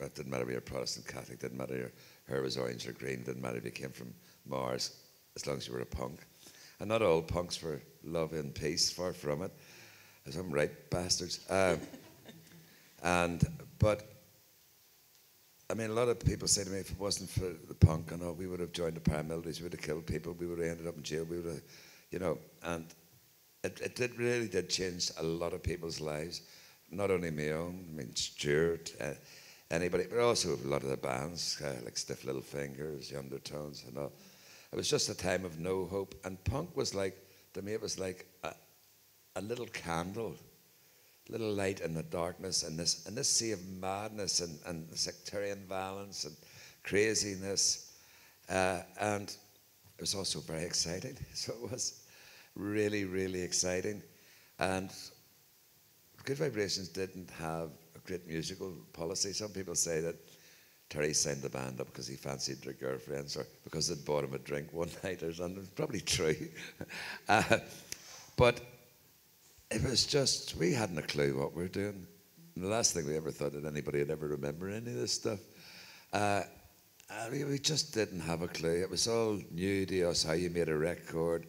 it didn't matter if you're Protestant, Catholic, didn't matter your hair was orange or green, didn't matter if you came from Mars, as long as you were a punk. And not all punks were love and peace, far from it. I'm right, bastards. Um, and but I mean, a lot of people say to me, if it wasn't for the punk and all, we would have joined the paramilitaries, we would have killed people, we would have ended up in jail, we would have, you know. And it, it did really did change a lot of people's lives, not only my own. I mean, Stuart, uh, anybody, but also a lot of the bands uh, like Stiff Little Fingers, The Undertones, and all. It was just a time of no hope, and punk was like to me. It was like a, little candle, a little light in the darkness, and this and this sea of madness and, and sectarian violence and craziness, uh, and it was also very exciting. So it was really, really exciting. And Good Vibrations didn't have a great musical policy. Some people say that Terri signed the band up because he fancied their girlfriends or because they'd bought him a drink one night or something. It's probably true. uh, but it was just, we hadn't a clue what we were doing. And the last thing we ever thought that anybody would ever remember any of this stuff. Uh, I mean, we just didn't have a clue. It was all new to us how you made a record.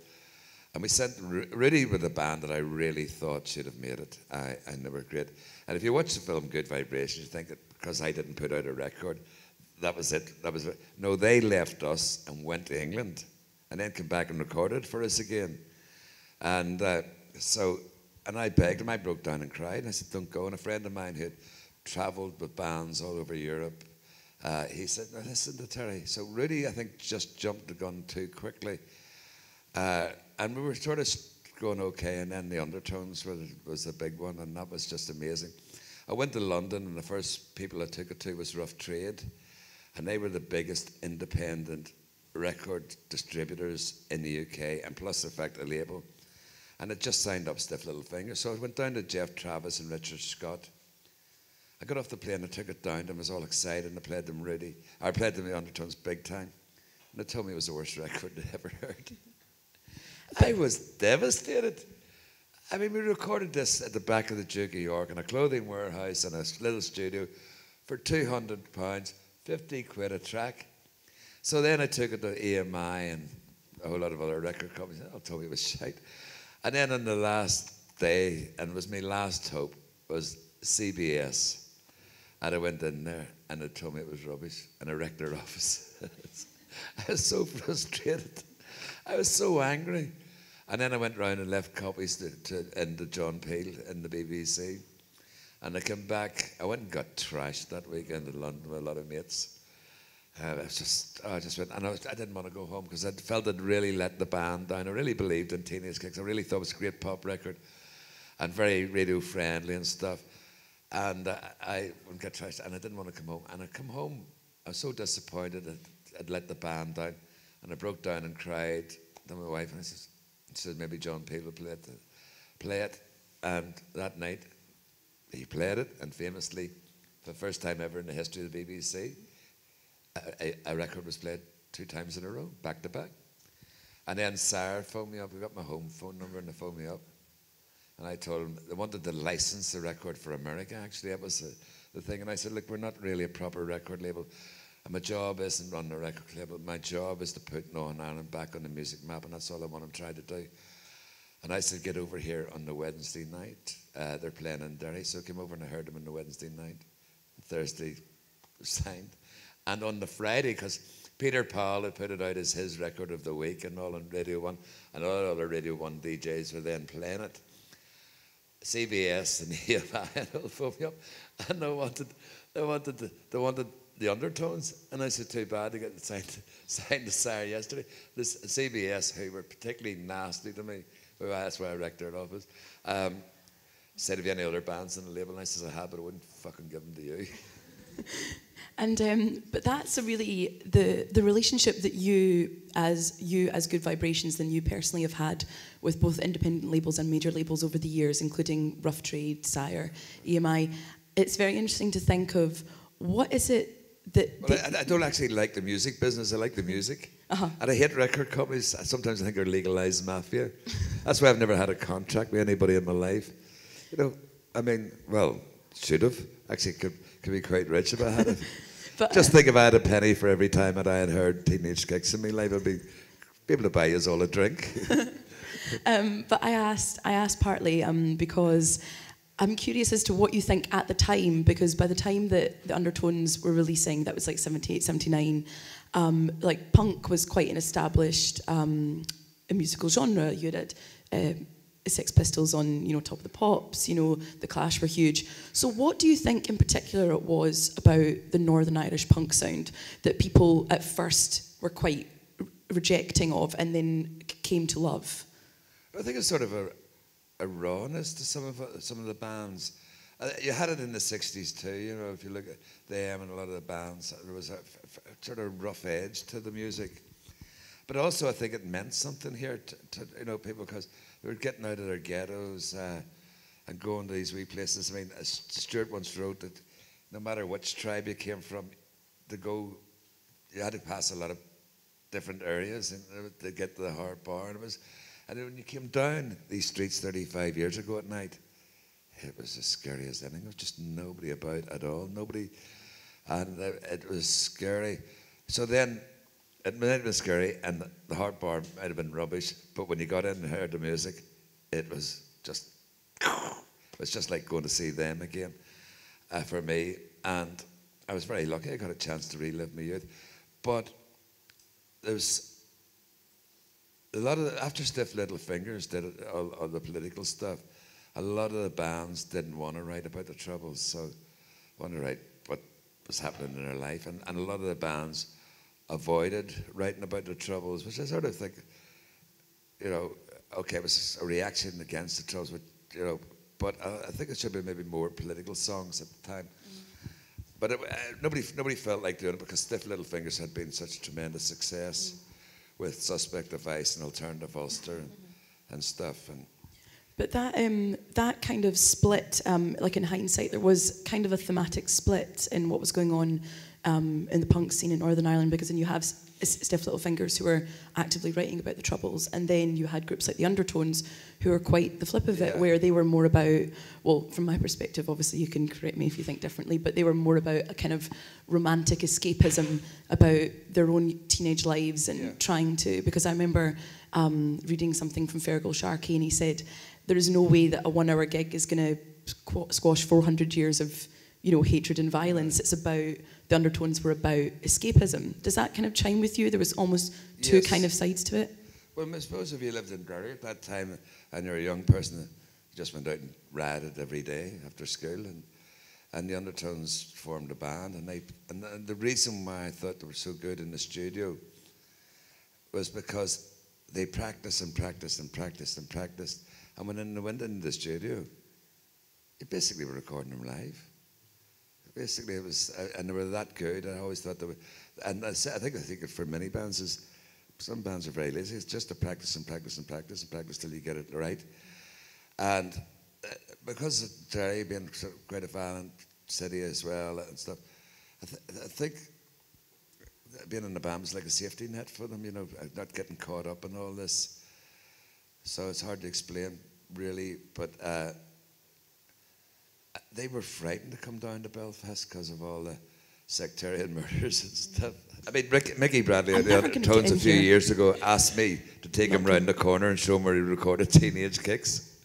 And we sent Ru- Rudi with a band that I really thought should have made it. I, I they were great. And if you watch the film Good Vibrations, you think that because I didn't put out a record, that was it. That was it. No, they left us and went to England, and then came back and recorded for us again. And uh, so, and I begged him. I broke down and cried. And I said, "Don't go." And a friend of mine who had travelled with bands all over Europe, uh, he said, "Now listen to Terri." So Rudi, I think, just jumped the gun too quickly. Uh, and we were sort of going okay, and then the undertones was, was the big one, and that was just amazing. I went to London, and the first people I took it to was Rough Trade, and they were the biggest independent record distributors in the UK, and plus the fact a label. And it just signed up Stiff Little Fingers. So I went down to Geoff Travis and Richard Scott. I got off the plane, I took it down, and I was all excited, and I played them Rudi. I played them the Undertones big time. And they told me it was the worst record they ever heard. I was devastated. I mean, we recorded this at the back of the Duke of York in a clothing warehouse in a little studio for £200, 50 quid a track. So then I took it to EMI and a whole lot of other record companies. All told me it was shite. And then on the last day, and it was my last hope, was CBS. And I went in there and they told me it was rubbish and I wrecked their office. I was so frustrated. I was so angry. And then I went round and left copies to, to, in the John Peel in the BBC. And I came back. I went and got trashed that weekend in London with a lot of mates. Uh, I was just, I just went, and I, was, I didn't want to go home because I felt I'd really let the band down. I really believed in Teenage Kicks. I really thought it was a great pop record and very radio friendly and stuff. And uh, I went get trashed, and I didn't want to come home. And I come home, I was so disappointed that I'd let the band down, and I broke down and cried. Then my wife and I said, she said maybe John Peel will play it, play it. And that night, he played it, and famously, for the first time ever in the history of the BBC, a, a, record was played two times in a row, back to back. And then Sire phoned me up. We got my home phone number, and they phoned me up. And I told them they wanted to license the record for America. Actually, that was the, the thing. And I said, look, we're not really a proper record label. And my job isn't running a record label. My job is to put Northern Ireland back on the music map, and that's all I want to try to do. And I said, get over here on the Wednesday night. Uh, they're playing in Derry, so I came over and I heard them on the Wednesday night. Thursday signed. And on the Friday, because Peter Powell had put it out as his record of the week and all on Radio 1, and all the other Radio 1 DJs were then playing it. CBS and all phoned me up, and they wanted, they wanted, the, they wanted the undertones, and I said, too bad to get signed, signed to Sire yesterday. This CBS, who were particularly nasty to me, I asked why I wrecked their office, um, said, "Have you any other bands on the label?" And I said, "I have, but I wouldn't fucking give them to you."
And um, but that's a really the the relationship that you as you as Good Vibrations and you personally have had with both independent labels and major labels over the years, including Rough Trade, Sire, EMI. It's very interesting to think of what is it that,
Well, I, I don't actually like the music business. I like the music,
Uh-huh.
and I hate record companies. I Sometimes I think they're legalized mafia. That's why I've never had a contract with anybody in my life. You know, I mean, well, should have actually could could be quite rich if I had it.
but,
Just think if I had a penny for every time that I had heard teenage kicks in my life, I'd be, be able to buy us all a drink.
Um, but I asked, I asked partly um, because I'm curious as to what you think at the time, because by the time that the Undertones were releasing, that was like 78, 79, um, like punk was quite an established um, a musical genre. You had uh, Sex Pistols on, you know, Top of the Pops, you know, The Clash were huge. So what do you think in particular it was about the Northern Irish punk sound that people at first were quite rejecting of and then came to love?
I think it's sort of a, a rawness to some of some of the bands. Uh, you had it in the '60s too. You know, if you look at them and a lot of the bands, there was a sort of rough edge to the music. But also, I think it meant something here to, to you know people because they were getting out of their ghettos uh, and going to these wee places. I mean, as Stuart once wrote that no matter which tribe you came from, to go, you had to pass a lot of different areas and to get to the Harp bar. And it was, and when you came down these streets 35 years ago at night, it was as scary as anything. There was just nobody about at all. Nobody, and it was scary. So then, it might have been scary, and the Harp bar might have been rubbish. But when you got in and heard the music, it was just, it was just like going to see them again uh, for me. And I was very lucky. I got a chance to relive my youth. But there's a lot of after Stiff Little Fingers did all, all the political stuff. A lot of the bands didn't want to write about the troubles, so wanted to write what was happening in their life, and, and a lot of the bands avoided writing about the troubles, which I sort of think, you know, okay, it was a reaction against the troubles, but you know, but I, I think it should be maybe more political songs at the time. But it, uh, nobody, nobody felt like doing it because Stiff Little Fingers had been such a tremendous success with Suspect Device and Alternative Ulster and, and stuff. And
But that um, that kind of split, um, like in hindsight, there was kind of a thematic split in what was going on um, in the punk scene in Northern Ireland because then you have Stiff Little Fingers who were actively writing about the troubles, and then you had groups like the Undertones who were quite the flip of it,
Yeah.
where they were more about, well, from my perspective, obviously you can correct me if you think differently, but they were more about a kind of romantic escapism about their own teenage lives and
Yeah.
trying to, because I remember um, reading something from Feargal Sharkey, and he said, there is no way that a one hour gig is going to squash 400 years of you know hatred and violence. It's about the undertones were about escapism. Does that kind of chime with you? There was almost two
Yes.
kind of sides to it.
Well, I suppose if you lived in Derry at that time and you're a young person, you just went out and ratted every day after school, and and the Undertones formed a band, and they and the, and the reason why I thought they were so good in the studio was because they practiced and practiced and practiced and practiced, and when they went into the studio, you basically were recording them live. Basically, it was, and they were that good. I always thought they were, and I, I think I think it for many bands is, some bands are very lazy. It's just to practice and practice and practice and practice till you get it right. And uh, because of Derry being sort of quite a violent city as well and stuff, I, th- I think being in the band was like a safety net for them. You know, uh, not getting caught up in all this. So it's hard to explain, really. But uh, they were frightened to come down to Belfast because of all the sectarian murders and stuff. I mean, Rick, Mickey Bradley,
I'm
the
never
other tones a few
here.
years ago, asked me to take him
Okay.
round the corner and show him where he recorded Teenage Kicks.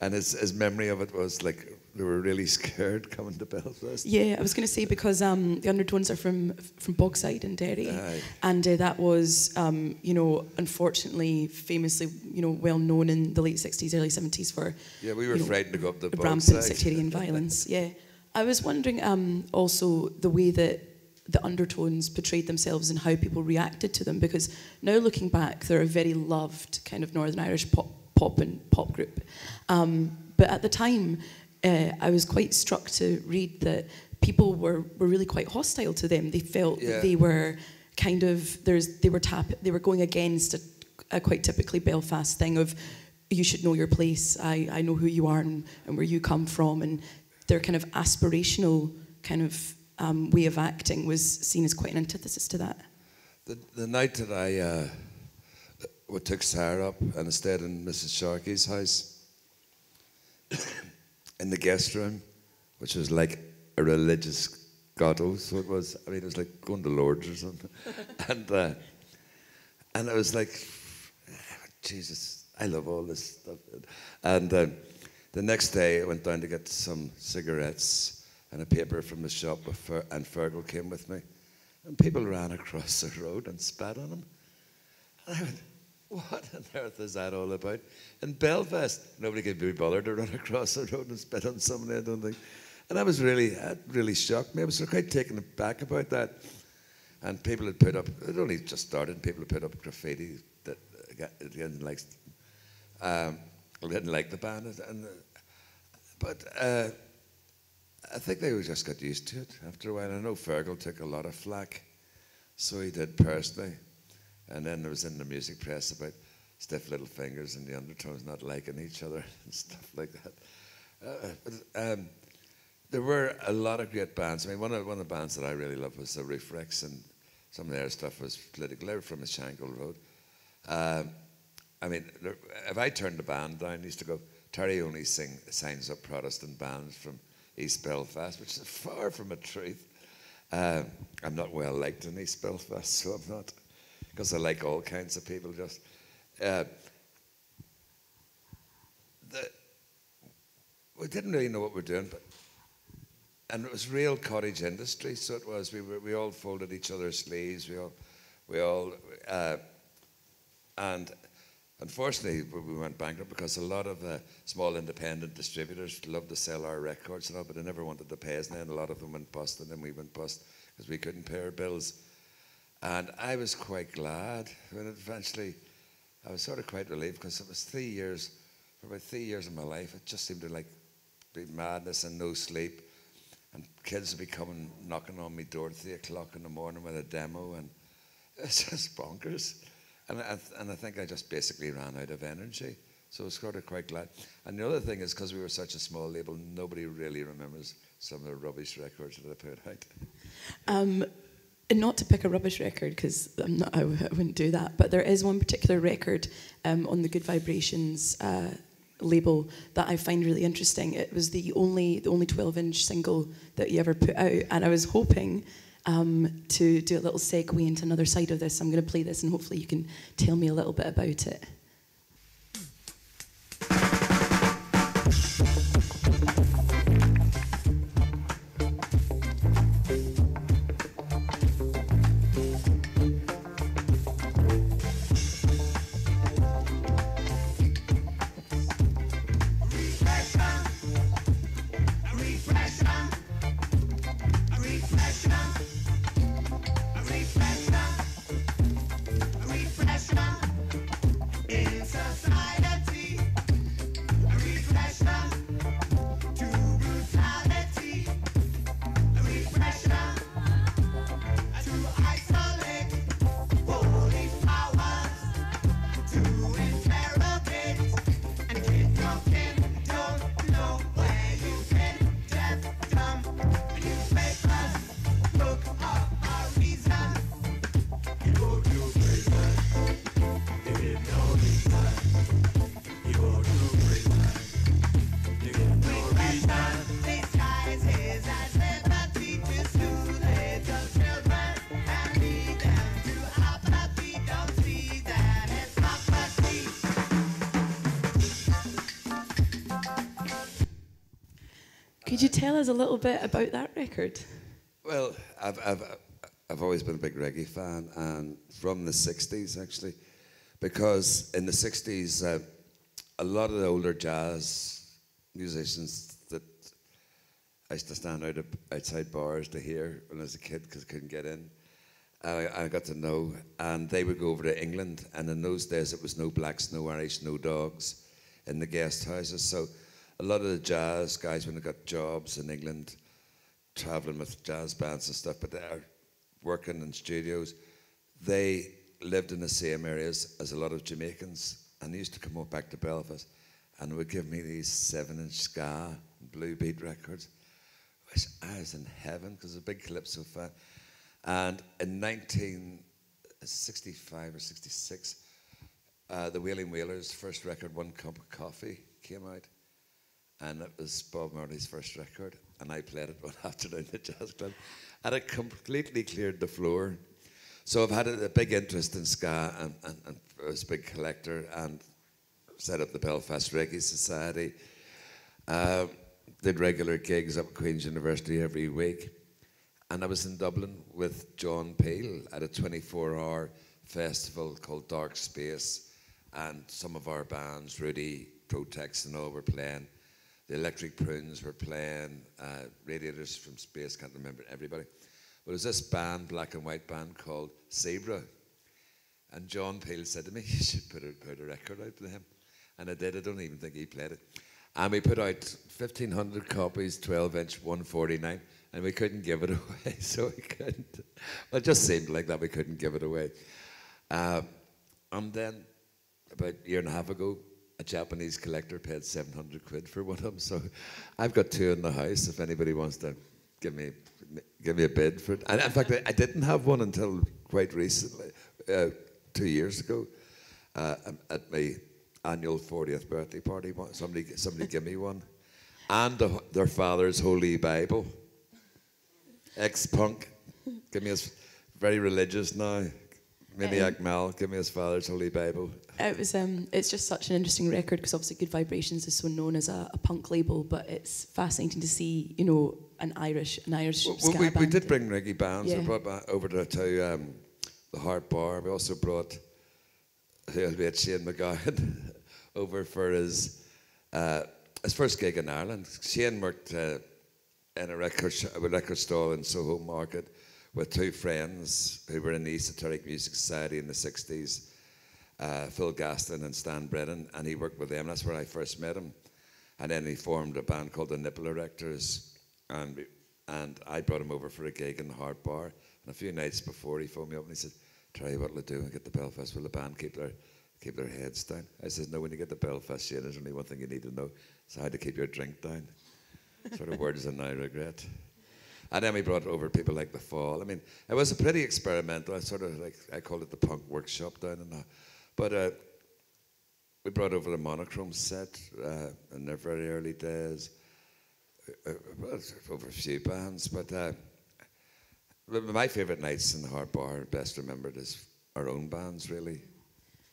And his, his memory of it was like they were really scared coming to Belfast.
yeah i was going to say because um, the undertones are from from bogside in derry
Aye.
and uh, that was um, you know unfortunately famously you know well known in the late 60s early 70s for
Yeah, we were
you know,
frightened to go up the,
rampant
side.
sectarian violence. Yeah, I was wondering um, also the way that the undertones portrayed themselves and how people reacted to them. Because now looking back, they're a very loved kind of Northern Irish pop, pop and pop group. Um, but at the time, uh, I was quite struck to read that people were, were really quite hostile to them. They felt
Yeah.
that they were kind of there's they were tap they were going against a, a quite typically Belfast thing of you should know your place. I, I know who you are and, and where you come from. And their kind of aspirational kind of um, way of acting was seen as quite an antithesis to that.
The, the night that I uh, we took Sire up and I stayed in Mrs. Sharkey's house in the guest room, which was like a religious grotto. So it was, I mean, it was like going to Lourdes or something. and, uh, and it was like, Jesus, I love all this stuff. And um, the next day I went down to get some cigarettes and a paper from the shop, Fer- and Feargal came with me. And people ran across the road and spat on him. And I went, what on earth is that all about? In Belfast, nobody could be bothered to run across the road and spit on somebody, I don't think. And I was really, that really shocked me. I was quite taken aback about that. And people had put up, it only just started, people had put up graffiti that didn't like, um, didn't like the band. And, but uh, I think they just got used to it after a while. I know Feargal took a lot of flack, so he did personally. And then there was in the music press about stiff little fingers and the undertones not liking each other and stuff like that. Uh, but, um, there were a lot of great bands. I mean, one of, one of the bands that I really loved was the Ruefrex, and some of their stuff was political. They were from the Shankill Road. Um, I mean, if I turned the band down, I used to go, Terri only sing, signs up Protestant bands from East Belfast, which is far from a truth. Um, I'm not well liked in East Belfast, so I'm not, because I like all kinds of people. Just uh, the, we didn't really know what we were doing, but and it was real cottage industry. So it was. We were, we all folded each other's sleeves. We all we all uh, and unfortunately we we went bankrupt because a lot of uh, small independent distributors loved to sell our records and all, but they never wanted to pay us. And then a lot of them went bust, and then we went bust because we couldn't pay our bills. And I was quite glad when eventually. I was sort of quite relieved because it was three years, for about three years of my life, it just seemed to like be madness and no sleep. And kids would be coming knocking on my door at three o'clock in the morning with a demo, and it's just bonkers. And I, and I think I just basically ran out of energy. So I was sort of quite glad. And the other thing is because we were such a small label, nobody really remembers some of the rubbish records that I put out.
Um, and not to pick a rubbish record because I'm not, wouldn't do that. But there is one particular record um, on the Good Vibrations uh, label that I find really interesting. It was the only the only 12 inch single that you ever put out, and I was hoping um, to do a little segue into another side of this. I'm going to play this, and hopefully you can tell me a little bit about it. Us a little bit about that record?
Well, I've, I've, I've always been a big reggae fan, and from the 60s actually, because in the 60s, uh, a lot of the older jazz musicians that I used to stand out outside bars to hear when I was a kid because I couldn't get in. I, I got to know, and they would go over to England, and in those days it was no blacks, no Irish, no dogs in the guest houses. So a lot of the jazz guys, when they got jobs in England, traveling with jazz bands and stuff, but they're working in studios, they lived in the same areas as a lot of Jamaicans, and they used to come up back to Belfast, and would give me these seven-inch ska blue beat records, which I was in heaven because a big calypso fan. And in 1965 or 66, uh, the Wailing Wailers' first record, One Cup of Coffee, came out. And it was Bob Marley's first record. And I played it one afternoon at Jazz Club. And it completely cleared the floor. So I've had a, a big interest in ska and, and, and I was a big collector and set up the Belfast Reggae Society. Um, did regular gigs up at Queen's University every week. And I was in Dublin with John Peel at a 24 hour festival called Dark Space and some of our bands, Rudi, Protex, and all were playing. The Electric Prunes were playing. Uh, Radiators from Space, can't remember everybody. But it was this band, black and white band called Zebra. And John Peel said to me, You should put a, put a record out with him. And I did. I don't even think he played it. And we put out 1,500 copies, 12 inch, 149, and we couldn't give it away. So we couldn't. Well, it just seemed like that we couldn't give it away. Uh, and then, about a year and a half ago, a Japanese collector paid 700 quid for one of them. So I've got two in the house if anybody wants to give me, give me a bid for it. And in fact, I, I didn't have one until quite recently, uh, two years ago, uh, at my annual 40th birthday party. Somebody, somebody give me one. And the, their father's Holy Bible. Ex punk. Give me his, very religious now. Maniac Mal, give me his father's Holy Bible.
It was. Um, it's just such an interesting record because obviously Good Vibrations is so known as a, a, punk label, but it's fascinating to see, you know, an Irish, an Irish.
Well, we, we, did bring reggae bands.
Yeah.
We brought back over to, to um, the Harp Bar. We also brought who'll be at Shane MacGowan over for his uh, his first gig in Ireland. Shane worked uh, in a record, sh- a record store in Soho Market with two friends who were in the Esoteric Music Society in the 60s, uh, Phil Gaston and Stan Brennan, and he worked with them. That's where I first met him. And then he formed a band called the Nipple Erectors, and, and I brought him over for a gig in the Harp Bar. And a few nights before, he phoned me up and he said, Try what will do and get the Belfast. Will the band keep their keep their heads down? I said, No, when you get the Belfast, Shane, there's only one thing you need to know. It's how to keep your drink down. sort of words that I regret. And then we brought over people like The Fall. I mean, it was a pretty experimental. I sort of like, I called it the punk workshop down in the, but uh, we brought over the monochrome set uh, in their very early days. Uh, uh well, over a few bands, but uh, my favourite nights in the Harp Bar, best remembered, is our own bands, really.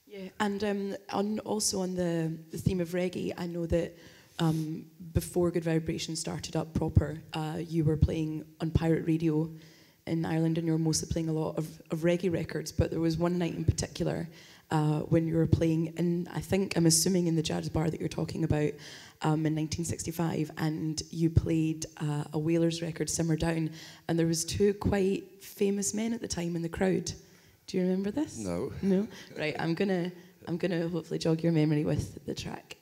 Yeah, and um, on, also on the, the theme of reggae, I know that um, before Good Vibration started up proper, uh, you were playing on pirate radio in Ireland and you were mostly playing a lot of, of reggae records, but there was one night in particular uh, when you were playing in, I think, I'm assuming in the jazz bar that you're talking about um, in 1965, and you played uh, a Wailers record, Simmer Down, and there was two quite famous men at the time in the crowd. Do you remember this?
No.
No? Right, I'm gonna, I'm gonna hopefully jog your memory with the track.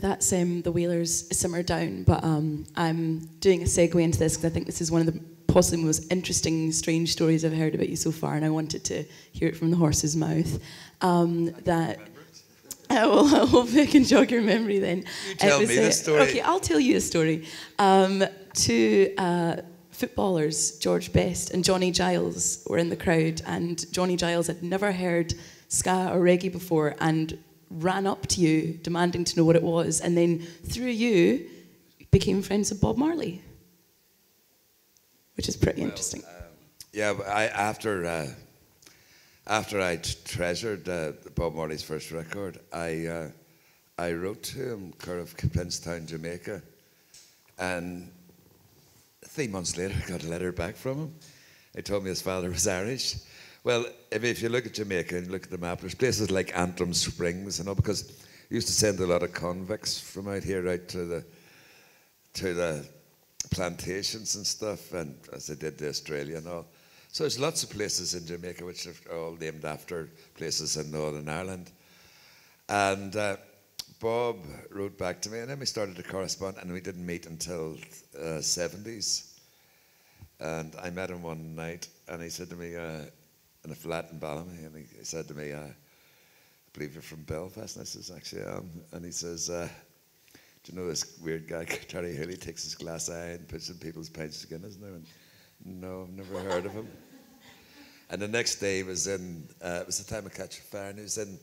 Now that's um, the Wailers Simmer Down, but um, I'm doing a segue into this because I think this is one of the possibly most interesting, strange stories I've heard about you so far, and I wanted to hear it from the horse's mouth. Um, that. I will, I hope I can jog your memory then.
You tell
was,
me the story.
Okay, I'll tell you a story. Um, two uh, footballers, George Best and Johnny Giles, were in the crowd, and Johnny Giles had never heard ska or reggae before, and ran up to you demanding to know what it was, and then through you became friends with Bob Marley, which is pretty
well,
interesting.
Um, yeah, I, after uh, after I treasured uh, Bob Marley's first record, I uh, I wrote to him, Cur of Princetown, Jamaica, and three months later, I got a letter back from him. He told me his father was Irish. Well, if, if you look at Jamaica and look at the map, there's places like Antrim Springs, you know, because we used to send a lot of convicts from out here out to the to the plantations and stuff, and as they did to Australia and all. So there's lots of places in Jamaica which are all named after places in Northern Ireland. And uh, Bob wrote back to me, and then we started to correspond, and we didn't meet until uh, 70s. And I met him one night, and he said to me, uh, in a flat in Ballamy, and he, he said to me, I believe you're from Belfast. And I says, actually, I am. And he says, uh, do you know this weird guy, Terri Hooley, takes his glass eye and puts in people's pints of Guinness now? And no, I've never heard of him. And the next day he was in, uh, it was the time of Catch a Fire, and he was in,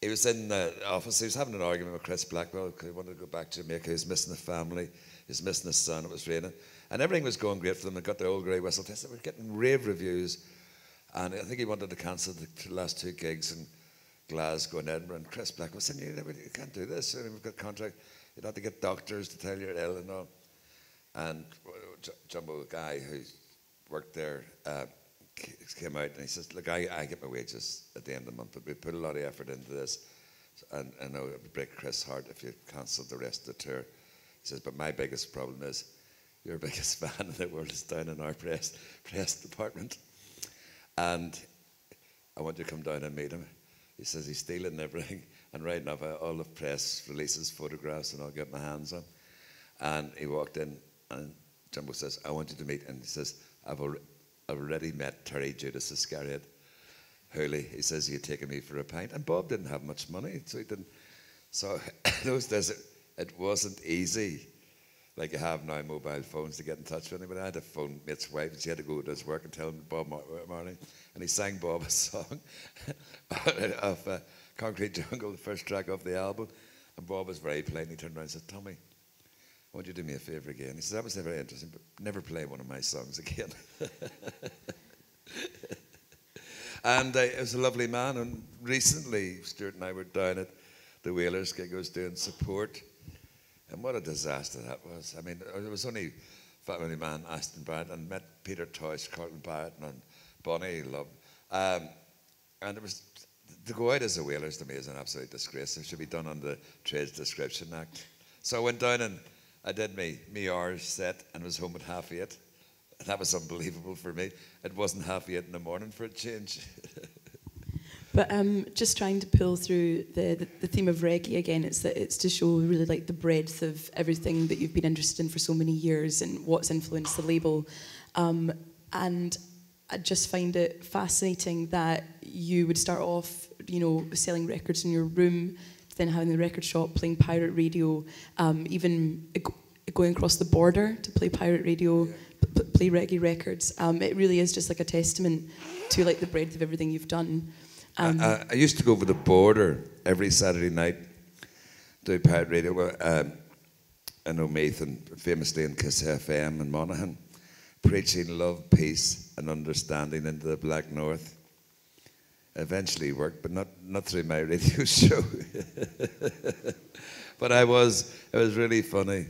he was in the office. He was having an argument with Chris Blackwell because he wanted to go back to Jamaica. He was missing the family. He was missing his son. It was raining. And everything was going great for them. They got their old grey whistle test. They were getting rave reviews. And I think he wanted to cancel the last two gigs in Glasgow and Edinburgh. And Chris Blackwell said, you, never- you can't do this. We've got contract. You'd have to get doctors to tell you're ill and all. And uh, Jumbo, a guy who worked there, uh, came out and he says, Look, I, I get my wages at the end of the month, but we put a lot of effort into this. And I know it would break Chris' heart if you cancelled the rest of the tour. He says, But my biggest problem is your biggest fan in the world is down in our press, press department. And I want you to come down and meet him. He says he's stealing everything and up uh, all the press releases, photographs, and I'll get my hands on. And he walked in, and Jumbo says, I want you to meet. And he says, I've, al- already met Terri Judas Iscariot. Hooley, he says, he'd taken me for a pint. And Bob didn't have much money, so he didn't. So those days, it, it wasn't easy like you have now mobile phones to get in touch with anybody. I had a phone mate's wife, and she had to go to his work and tell him Bob Mar- Marley, and he sang Bob a song of uh, Concrete Jungle, the first track off the album. And Bob was very. And he turned around and said, "Tommy, I want you to do me a favour again." He said, "That was very interesting, but never play one of my songs again." and uh, he was a lovely man. And recently, Stuart and I were down at the Wailers gig. I was doing support. And what a disaster that was. I mean, there was only family man Aston Barrett and met Peter Tosh, Carlton Barrett, and Bonnie Love. Um, and it was to go out as a Wailers to me is an absolute disgrace. It should be done under the Trades Description Act. So I went down and I did me me hours set and was home at half eight. That was unbelievable for me. It wasn't half eight in the morning for a change.
But um, just trying to pull through the, the, the theme of reggae again, it's that it's to show really like the breadth of everything that you've been interested in for so many years and what's influenced the label. Um, and I just find it fascinating that you would start off, you know, selling records in your room, then having the record shop, playing pirate radio, um, even go- going across the border to play pirate radio, play reggae records. Um, it really is just like a testament to like the breadth of everything you've done. Um,
I, I used to go over the border every Saturday night, do pirate radio. Well, um, I know Nathan, famously in Kiss FM in Monaghan, preaching love, peace, and understanding into the Black North. Eventually worked, but not, not through my radio show. but I was, it was really funny.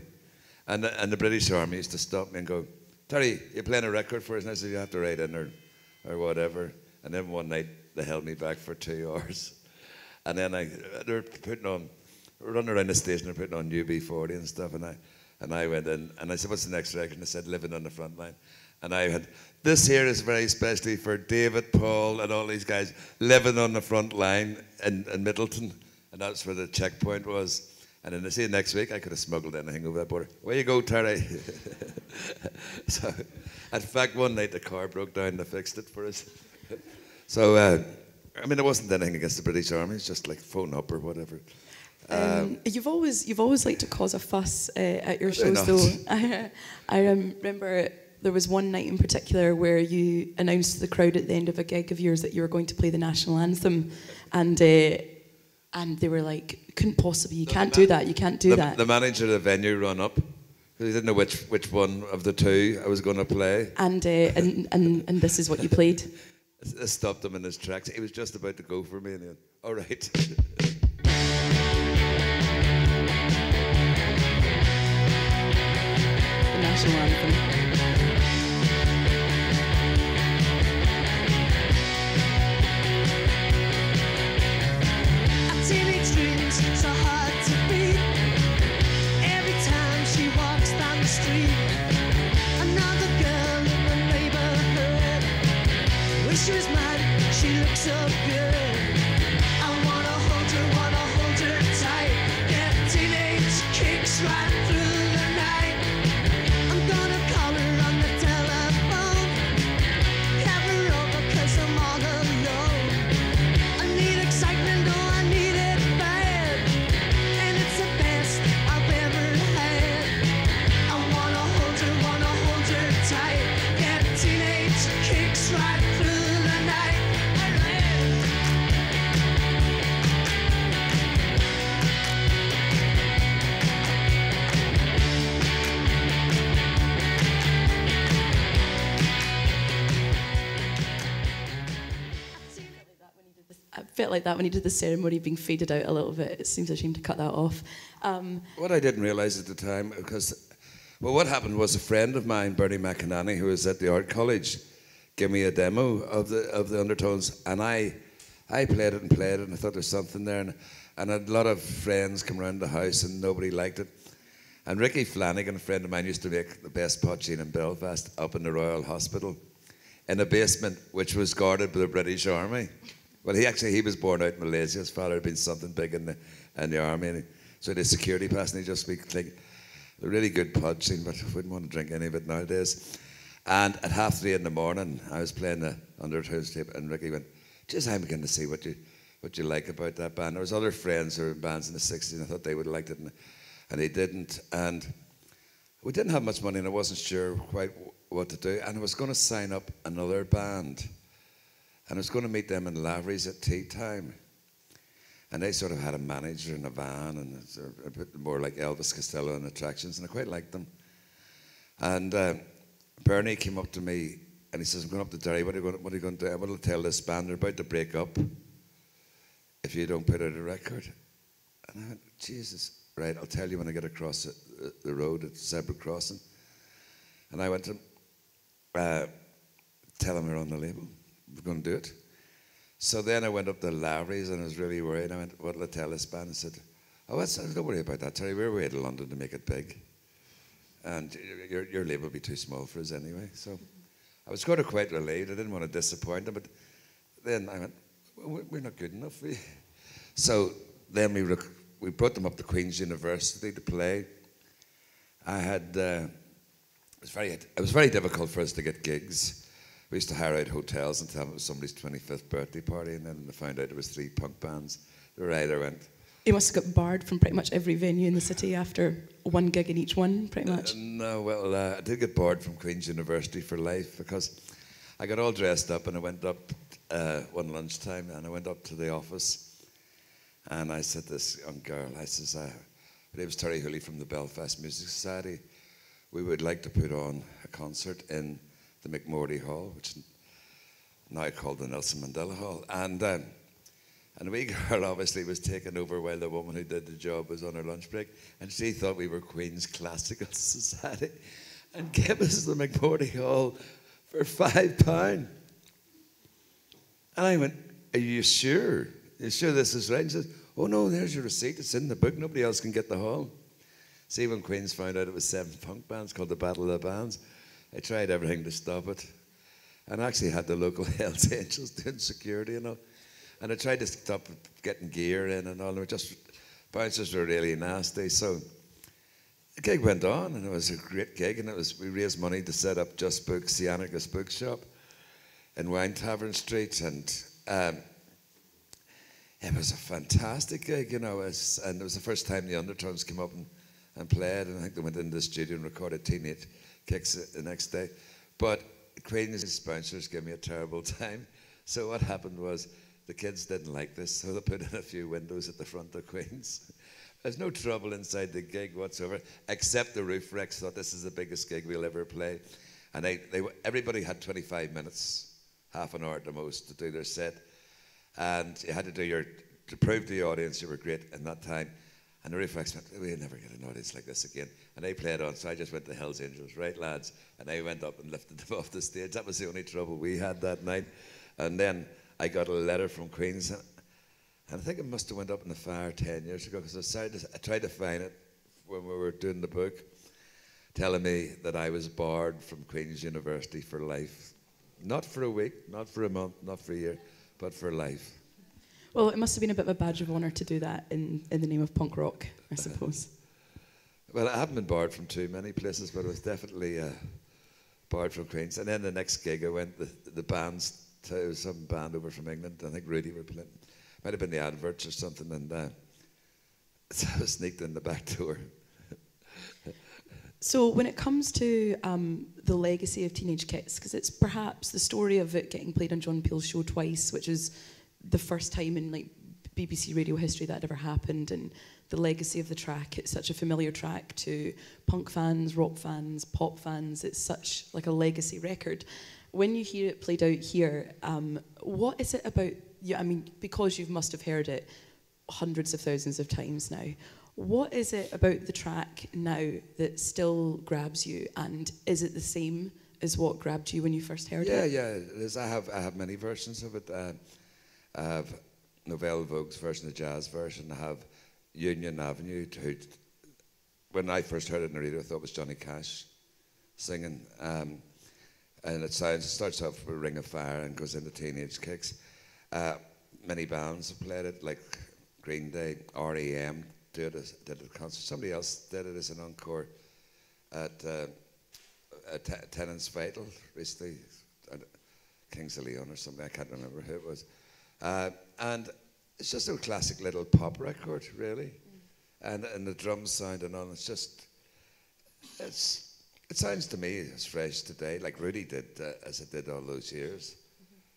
And, the- and the British Army used to stop me and go, Terri, you're playing a record for us? And I said, you have to write in or, or whatever. And then one night they held me back for two hours. And then I, they were putting on, running around the station, they're putting on UB40 and stuff. And I, and I went in and I said, what's the next record? And they said, Living on the Front Line. And I had, this here is very especially for David, Paul, and all these guys living on the front line in, in Middletown. And that's where the checkpoint was. And then they say next week I could have smuggled anything over that border. Where you go, Terri? so, in fact, one night the car broke down. And they fixed it for us. so, uh, I mean, it wasn't anything against the British Army. It's just like phone up or whatever.
Um, you've always you've always liked to cause a fuss uh, at your
I
shows,
not?
though. I, I um, remember there was one night in particular where you announced to the crowd at the end of a gig of yours that you were going to play the national anthem, and uh, and they were like, "Couldn't possibly, you can't do that, you can't do
the,
that."
the manager of the venue run up. He didn't know which, which one of the two I was going to play.
and, uh, and and and this is what you played.
I uh, stopped him in his tracks. He was just about to go for me, and he went, "All right."
national anthem.
something
bit like that when he did the ceremony being faded out a little bit. It seems a shame to cut that off. Um,
What I didn't realise at the time, because, well, what happened was a friend of mine, Bernie McAnaney, who was at the art college, gave me a demo of the of the undertones, and I, I played it and played it, and I thought there's something there, and, and a lot of friends come around the house, and nobody liked it. And Ricky Flanagan, a friend of mine, used to make the best poitín in Belfast up in the Royal Hospital, in a basement which was guarded by the British Army. Well, he actually he was born out in Malaysia. His father had been something big in the in the army, and he, so he had a security pass, and he just speak like a really good poitín, but wouldn't want to drink any of it nowadays. And at half three in the morning, I was playing the Undertones tape, and Ricky went, "Just I'm beginning to see what you what you like about that band." There was other friends who were in bands in the '60s, and I thought they would have liked it, and, and they didn't. And we didn't have much money, and I wasn't sure quite wh- what to do. And I was going to sign up another band, and I was going to meet them in Lavery's at tea time. And they sort of had a manager in a van, and a bit more like Elvis Costello and attractions, and I quite liked them. And uh, Bernie came up to me and he says, I'm going up to Derry. What are you going, what are you going to do? I'm going to tell this band they're about to break up if you don't put out a record. And I went, Jesus, right, I'll tell you when I get across the, the road at Zebra Crossing. And I went to uh, tell him we're on the label. We're going to do it. So then I went up to Lavery's and I was really worried. I went, what'll I tell this band? I said, oh, that's, don't worry about that, Terri. We're away to London to make it big. And your, your label will be too small for us anyway. So I was of quite relieved. I didn't want to disappoint them. But then I went, we're not good enough. So then we, we brought them up to Queen's University to play. I had, uh, it, was very, it was very difficult for us to get gigs. We used to hire out hotels and tell them it was somebody's 25th birthday party, and then they found out it was three punk bands. Right, I went,
he must have got barred from pretty much every venue in the city after one gig in each one, pretty much.
No, well, uh, I did get bored from Queen's University for life because I got all dressed up and I went up uh, one lunchtime and I went up to the office and I said to this young girl, I says, uh, my name's Terri Hooley from the Belfast Music Society. We would like to put on a concert in the McMordie Hall, which is now called the Nelson Mandela Hall. And um, and the wee girl obviously was taken over while the woman who did the job was on her lunch break. And she thought we were Queen's Classical Society and gave us the McMordie Hall for five pounds. And I went, Are you sure? Are you sure this is right? And she says, Oh no, there's your receipt. It's in the book. Nobody else can get the hall. See, when Queen's found out it was seven punk bands called the Battle of the Bands, they tried everything to stop it. And I actually had the local Hells Angels doing security and all. And I tried to stop getting gear in and all. And it just bouncers were really nasty. So the gig went on, and it was a great gig. And it was we raised money to set up Just Books, the anarchist bookshop in Wine Tavern Street, and um, it was a fantastic gig. You know, it's, and it was the first time the Undertones came up and, and played. And I think they went into the studio and recorded Teenage Kicks it the next day. But Queen's sponsors gave me a terrible time. So what happened was the kids didn't like this, so they put in a few windows at the front of Queen's. There's no trouble inside the gig whatsoever, except the Ruefrex thought this is the biggest gig we'll ever play. And they, they, everybody had 25 minutes, half an hour at the most, to do their set. And you had to do your, to prove to the audience you were great in that time. And the wrecks went, we'll never get an audience like this again. And they played on, so I just went to Hells Angels, right, lads? And I went up and lifted them off the stage. That was the only trouble we had that night. And then I got a letter from Queens, and I think it must have went up in the fire 10 years ago, because I, I tried to find it when we were doing the book, telling me that I was barred from Queen's University for life. Not for a week, not for a month, not for a year, but for life.
Well, it must have been a bit of a badge of honour to do that in, in the name of punk rock, I suppose.
Well, I haven't been barred from too many places, but I was definitely uh, barred from Queens. And then the next gig, I went the the bands to some band over from England. I think Rudi were playing. Might have been the adverts or something, and uh, so I sneaked in the back door.
So, when it comes to um, the legacy of Teenage Kicks, because it's perhaps the story of it getting played on John Peel's show twice, which is the first time in like BBC radio history that ever happened, and the legacy of the track. It's such a familiar track to punk fans, rock fans, pop fans. It's such like a legacy record. When you hear it played out here, um, what is it about yeah, I mean, because you must have heard it hundreds of thousands of times now. What is it about the track now that still grabs you, and is it the same as what grabbed you when you first heard
Yeah,
it?
yeah. Is. I have I have many versions of it. Uh, I have Nouvelle Vague's version, the jazz version. I have Union Avenue. Who, when I first heard it in the radio, I thought it was Johnny Cash singing. Um, and it sounds it starts off with Ring of Fire and goes into Teenage Kicks. Uh, many bands have played it, like Green Day, REM did it, did at concert. Somebody else did it as an encore at. Uh, uh, T- Tennents Vital recently, uh, Kings of Leon or something. I can't remember who it was. Uh, and it's just a classic little pop record, really. And and the drums sounding on. It's just, it's it sounds to me as fresh today, like Rudy did, uh, as it did all those years.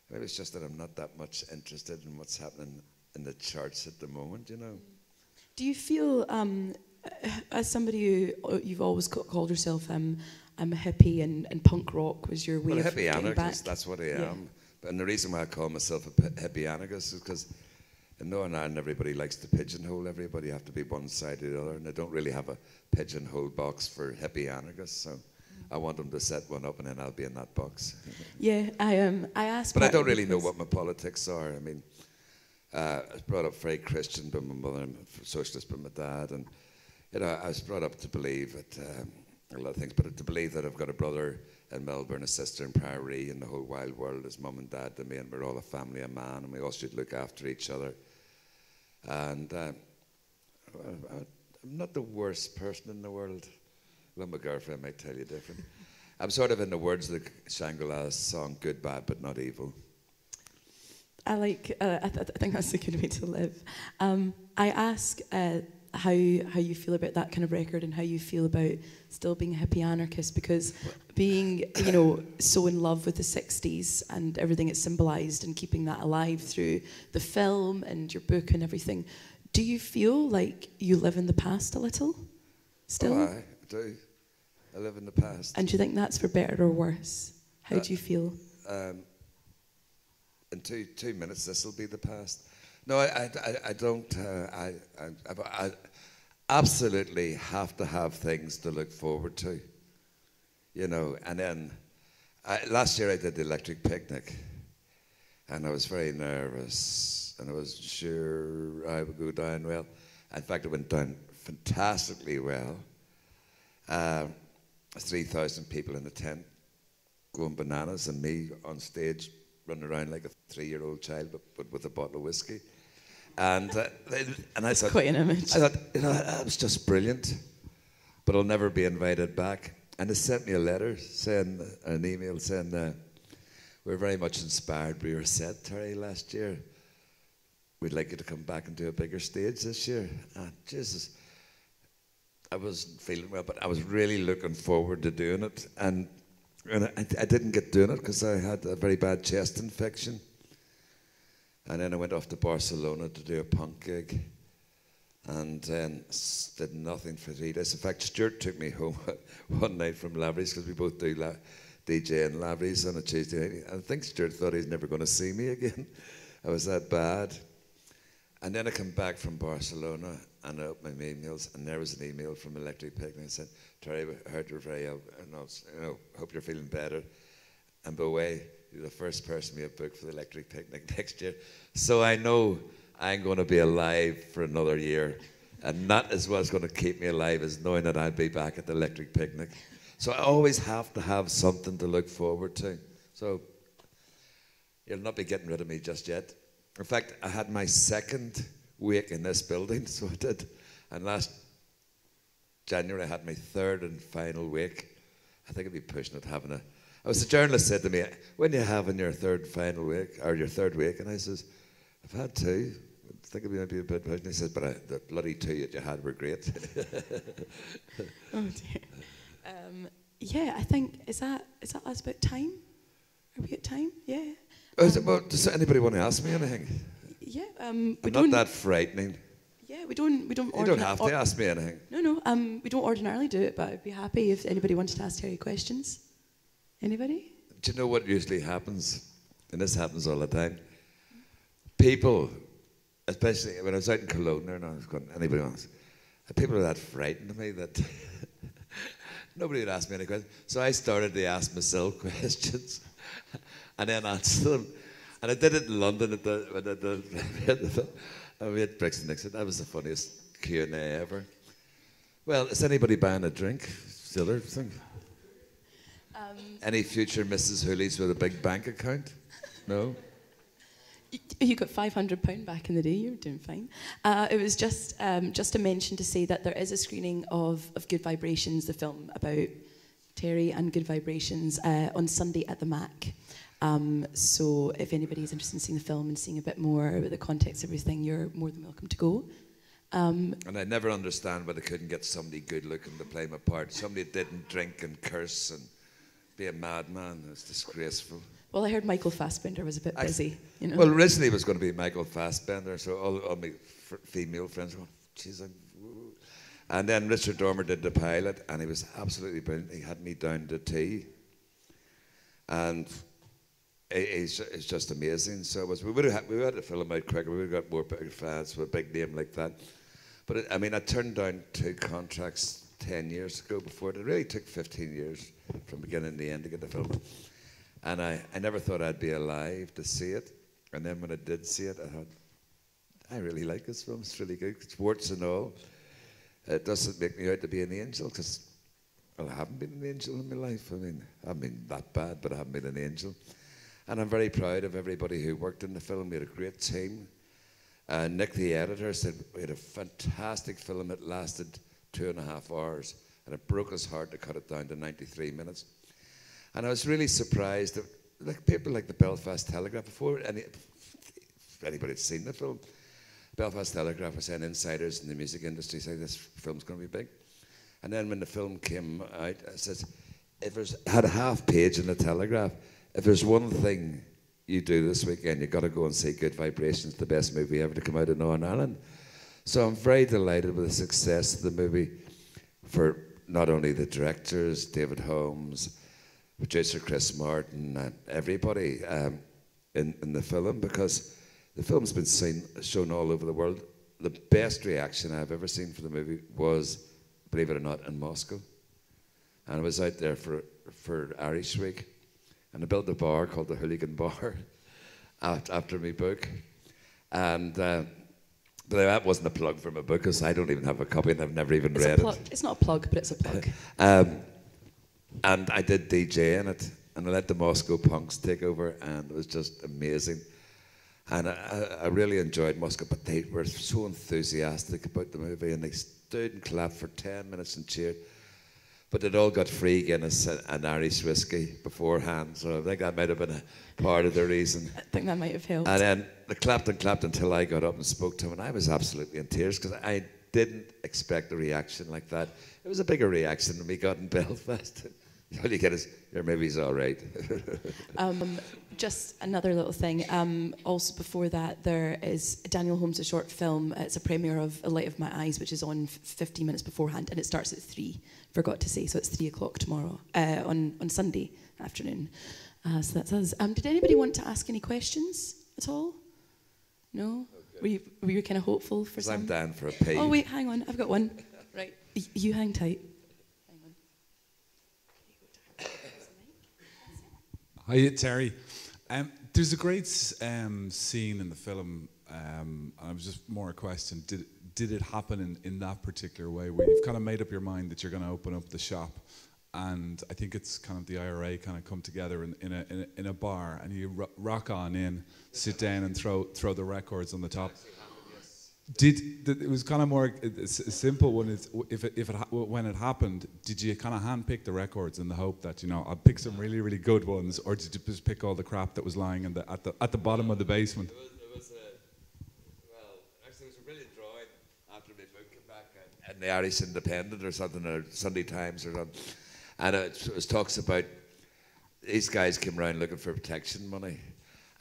Maybe it's just that I'm not that much interested in what's happening in the charts at the moment, you know.
Do you feel, um, as somebody who uh, you've always ca- called yourself, um, I'm a hippie and, and punk rock was your way
Well, a
of
hippie
getting back?
that's what I am.
Yeah.
And the reason why I call myself a hippie anarchist is because in Northern Ireland, everybody likes to pigeonhole everybody. You have to be one side or the other, and they don't really have a pigeonhole box for hippie anarchists. So I want them to set one up, and then I'll be in that box.
Yeah, I um, I asked.
but I don't really know what my politics are. I mean, uh, I was brought up very Christian by my mother and socialist by my dad, and you know, I was brought up to believe that um, a lot of things, but to believe that I've got a brother in Melbourne, a sister in Priory, and the whole wide world is mum and dad to me, and we're all a family of man, and we all should look after each other. And uh, I'm not the worst person in the world. Well, my girlfriend might tell you different. I'm sort of in the words of the Shangri-La's song "Good, Bad, but Not Evil."
I like. Uh, I, th- I think that's a good way to live. Um, I ask uh, how how you feel about that kind of record and how you feel about still being a hippie anarchist because being you know so in love with the '60s and everything it symbolised and keeping that alive through the film and your book and everything. Do you feel like you live in the past a little, still?
Oh, I do. I live in the past.
And do you think that's for better or worse? How
Uh,
do you feel?
um, in two two minutes, this will be the past. No, I I, I, don't. Uh, I, I I absolutely have to have things to look forward to. You know, and then I, last year I did the electric picnic, and I was very nervous, and I wasn't sure I would go down well. In fact, it went down fantastically well. Uh, Three thousand people in the tent going bananas and me on stage running around like a three-year-old child but, but with a bottle of whiskey and uh, and I thought
quite an image.
I thought you know that was just brilliant but I'll never be invited back and they sent me a letter saying an email saying uh, we're very much inspired by your set Terri last year we'd like you to come back and do a bigger stage this year and Jesus I wasn't feeling well, but I was really looking forward to doing it. And, and I, I didn't get doing it because I had a very bad chest infection. And then I went off to Barcelona to do a punk gig. And then did nothing for three days. In fact, Stuart took me home one night from Lavery's because we both do la- DJ in Lavery's on a Tuesday night. I think Stuart thought he's never going to see me again. I was that bad. And then I come back from Barcelona and I opened my emails, and there was an email from Electric Picnic and said, Terri, I heard you're very ill, and I was, you know, hope you're feeling better. And by the way, you're the first person we have booked for the Electric Picnic next year. So I know I'm going to be alive for another year. And that is what's going to keep me alive, is knowing that I'll be back at the Electric Picnic. So I always have to have something to look forward to. So you'll not be getting rid of me just yet. In fact, I had my second week in this building, so I did. And last January, I had my third and final week. I think I'd be pushing it, having a. I was a journalist said to me, "When you having in your third final week or your third week?" And I says, "I've had two. I think it might be a bit pushing." He says, "But I, the bloody two that you had were great."
Oh dear. Um, yeah, I think is that is that us about time? Are we at time? Yeah.
Oh, is it- well, does anybody want to ask me anything?
Yeah. Um, we
I'm
don't.
not that frightening.
Yeah, we don't. We don't.
You don't have to ask me anything.
No, no. Um, we don't ordinarily do it, but I'd be happy if anybody wanted to ask Terri questions. Anybody?
Do you know what usually happens? And this happens all the time. people, especially when I was out in Cologne and I was going, anybody else, people are that frightened of me that nobody would ask me any questions. So I started to ask myself questions and then answer them. And I did it in London at the, I did, at the I made Brixton Nixon. That was the funniest Q&A ever. Well, is anybody buying a drink? It's the.
Um,
Any future Mrs. Hoolies with a big bank account? No?
You got five hundred pound back in the day. You're doing fine. Uh, it was just um, just a mention to say that there is a screening of of Good Vibrations, the film about Terri and Good Vibrations, uh, on Sunday at the Mac. Um, so if anybody is interested in seeing the film and seeing a bit more about the context of everything, you're more than welcome to go. Um,
And I never understand why they couldn't get somebody good looking to play my part. Somebody that didn't drink and curse and be a madman. It's disgraceful.
well, I heard Michael Fassbender was a bit
I-
busy. You know.
Well, originally it was going to be Michael Fassbender, so all, all my f- female friends were, geez, I'm. And then Richard Dormer did the pilot, and he was absolutely brilliant. He had me down to tea. And he's just amazing. So it was, we would have had, we would have had to fill him out quicker. We would have got more big fans with a big name like that. But it, I mean, I turned down two contracts 10 years ago before. It really took 15 years from beginning to end to get the film. And I, I never thought I'd be alive to see it. And then when I did see it, I thought, I really like this film. It's really good. It's warts and all. It doesn't make me out to be an angel because well, I haven't been an angel in my life. I mean, I haven't been that bad, but I haven't been an angel. And I'm very proud of everybody who worked in the film. We had a great team. Uh, Nick, the editor, said we had a fantastic film. It lasted two and a half hours, and it broke his heart to cut it down to 93 minutes. And I was really surprised that like people like the Belfast Telegraph, before any, anybody had seen the film, Belfast Telegraph was saying insiders in the music industry say this film's going to be big. And then when the film came out, it says, if there's had a half page in the Telegraph, if there's one thing you do this weekend, you've got to go and see Good Vibrations, the best movie ever to come out of Northern Ireland. So I'm very delighted with the success of the movie for not only the directors, David Holmes, producer Chris Martin, and everybody um, in, in the film, because the film's been seen, shown all over the world. The best reaction I've ever seen for the movie was, believe it or not, in Moscow. And I was out there for, for Irish Week, and I built a bar called the Hooligan Bar after, my book. And uh, that wasn't a plug for my book because I don't even have a copy and I've never even
it's, a
read it.
it's not a plug, but it's a plug.
Um, and I did DJ in it, and I let the Moscow punks take over, and it was just amazing. And I, I I really enjoyed Moscow, but they were so enthusiastic about the movie, and they stood and clapped for 10 minutes and cheered. But they'd all got free Guinness and, Irish whiskey beforehand, so I think that might have been a part of the reason.
I think that might have helped.
And then they clapped and clapped until I got up and spoke to him, and I was absolutely in tears because I didn't expect a reaction like that. It was a bigger reaction than we got in Belfast. All you get is, your movie's all right.
Um, just another little thing. Um, also, before that, there is Daniel Holmes' short film. It's a premiere of A Light of My Eyes, which is on f- 15 minutes beforehand, and it starts at three. Forgot to say, so it's three o'clock tomorrow uh, on on Sunday afternoon. Uh, so that's us. Um, did anybody want to ask any questions at all? No. Were you were you kind of hopeful for some?
I'm down for a pee.
Oh wait, hang on. I've got one. Right. Y- you hang tight. Hang on.
Hi, Terri. Um, there's a great um, scene in the film. Um, and I was just more a question: Did did it happen in, in that particular way, where you've kind of made up your mind that you're going to open up the shop, and I think it's kind of the IRA kind of come together in, in a in a, in a bar, and you ro- rock on in, sit down, and throw throw the records on the top. Did it was kind of more uh, s- simple when it if it, if it when it happened? Did you kind of handpick the records in the hope that you know I'll pick some really really good ones, or did you just pick all the crap that was lying in the, at the at the bottom of the basement?
It was, it was a, well, actually, it was a brilliant drawing after my book came back in, in the Irish Independent or something, or Sunday Times or something. And it, was talks about these guys came around looking for protection money.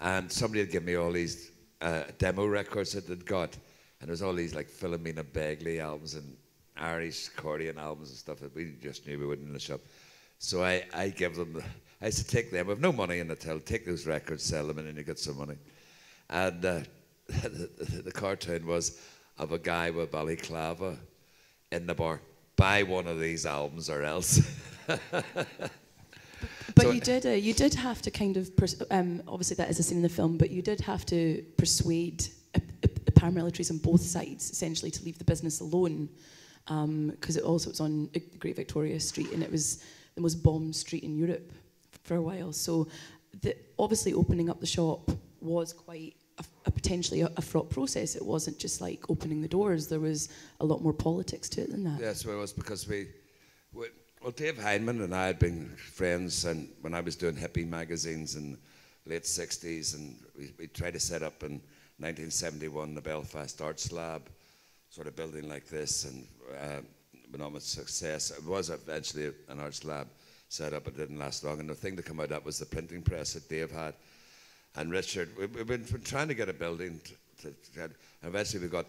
And somebody had given me all these uh, demo records that they'd got. And there was all these like Philomena Begley albums and Irish accordion albums and stuff that we just knew we wouldn't in the shop. So I, I give them, the, I said, take them. We've no money in the till. Take those records, sell them, and then you get some money. And uh, the, the, the cartoon was of a guy with balaclava in the bar. Buy one of these albums or else.
But
So-
you did, uh, you did have to kind of, pers- um, obviously that is a scene in the film, but you did have to persuade uh, paramilitaries on both sides, essentially, to leave the business alone, because it also was on Great Victoria Street, and it was the most bombed street in Europe for a while. So, the, obviously, opening up the shop was quite a, a potentially a, a fraught process. It wasn't just like opening the doors. There was a lot more politics to it than that.
Yes, well, it was because we, we, well, Dave Hyndman and I had been friends, and when I was doing hippie magazines in late '60s, and we, we tried to set up in 1971 the Belfast Arts Lab, sort of building like this, and uh, with success. It was eventually an arts lab set up, it didn't last long, and the thing to come out of that was the printing press that Dave had. And Richard, we, we've been, trying to get a building, to, to eventually we got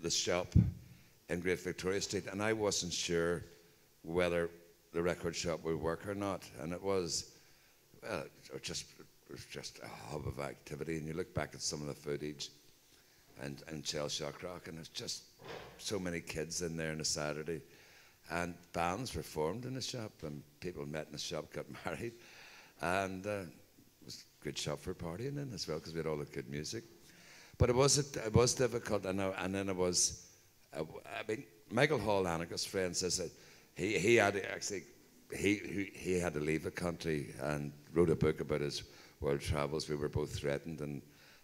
the shop in Great Victoria Street, and I wasn't sure whether the record shop would work or not. And it was, well, it just, it was just a hub of activity. And you look back at some of the footage and, and Shell Shock Rock, and it's just so many kids in there on a Saturday. And bands were formed in the shop, and people met in the shop, got married. And uh, good shop for partying in as well, because we had all the good music. But it was, it was difficult, and, I, and then it was, uh, I mean, Michael Hall, Anarchist friend, says that he, he had actually, he, he, had to leave the country and wrote a book about his world travels. We were both threatened, and,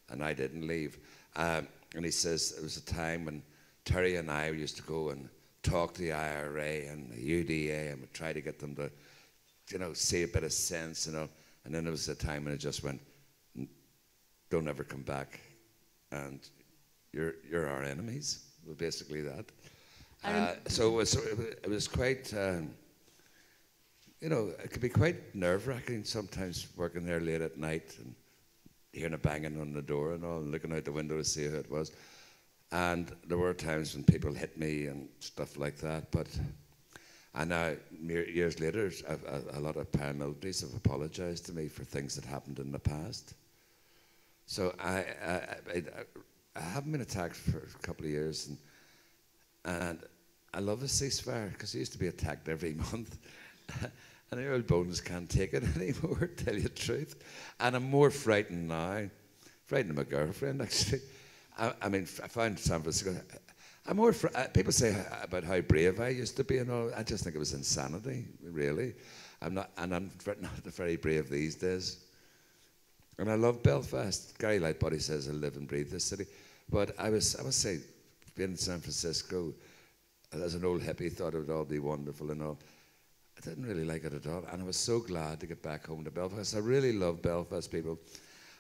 and I didn't leave. Um, and he says it was a time when Terri and I used to go and talk to the IRA and the UDA and would try to get them to, you know, see a bit of sense, you know. And then there was a time when it just went, don't ever come back, and you're you're our enemies. Basically that. Uh, so it was it was quite. Um, you know, it could be quite nerve wracking sometimes working there late at night and hearing a banging on the door and all, and looking out the window to see who it was. And there were times when people hit me and stuff like that. But and now years later, a, a, a lot of paramilitaries have apologised to me for things that happened in the past. So I I, I, I haven't been attacked for a couple of years, and and I love a ceasefire because I used to be attacked every month. and the old bones can't take it anymore, tell you the truth. And I'm more frightened now. Frightened of my girlfriend, actually. I, I mean, I found San Francisco. I'm more. Uh, people say about how brave I used to be, and all. I just think it was insanity, really. I'm not, and I'm not very brave these days. And I love Belfast. Gary Lightbody says I live and breathe this city. But I was, I must say, being in San Francisco, as an old hippie, thought it would all be wonderful and all. I didn't really like it at all. And I was so glad to get back home to Belfast. I really love Belfast people.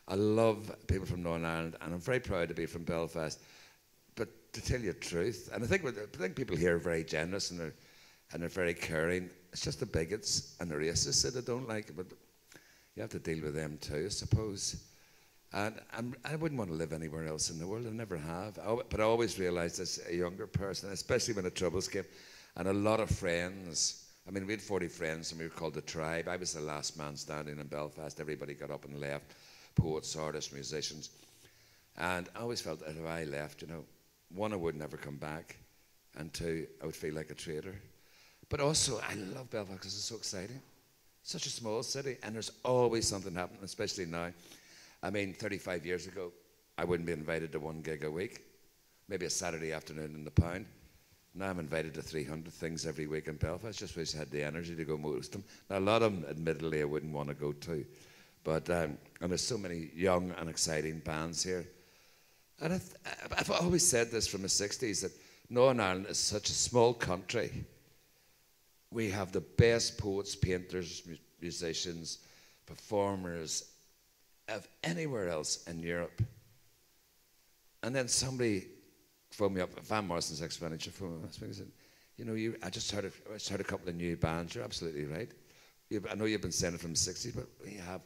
I love people from Northern Ireland, and I'm very proud to be from Belfast. To tell you the truth, and I think, I think people here are very generous and they're, and they're very caring. It's just the bigots and the racists that I don't like. But you have to deal with them too, I suppose. And I'm, I wouldn't want to live anywhere else in the world. I never have. I, but I always realised as a younger person, especially when the troubles came, and a lot of friends. I mean, we had 40 friends and we were called the tribe. I was the last man standing in Belfast. Everybody got up and left poets, artists, musicians. And I always felt that if I left, you know, one, I would never come back, and two, I would feel like a traitor. But also, I love Belfast because it's so exciting. Such a small city, and there's always something happening, especially now. I mean, 35 years ago, I wouldn't be invited to one gig a week, maybe a Saturday afternoon in the pound. Now I'm invited to 300 things every week in Belfast. Just wish I had the energy to go most of them. Now, a lot of them, admittedly, I wouldn't want to go to. But, um, and there's so many young and exciting bands here. And I I've always said this from the 60s that Northern Ireland is such a small country. We have the best poets, painters, mu- musicians, performers of anywhere else in Europe. And then somebody phoned me up, Van Morrison's ex-manager phoned me up and said, you know, you, I just heard a, I just heard a couple of new bands. You're absolutely right. You, I know you've been saying it from the 60s, but we have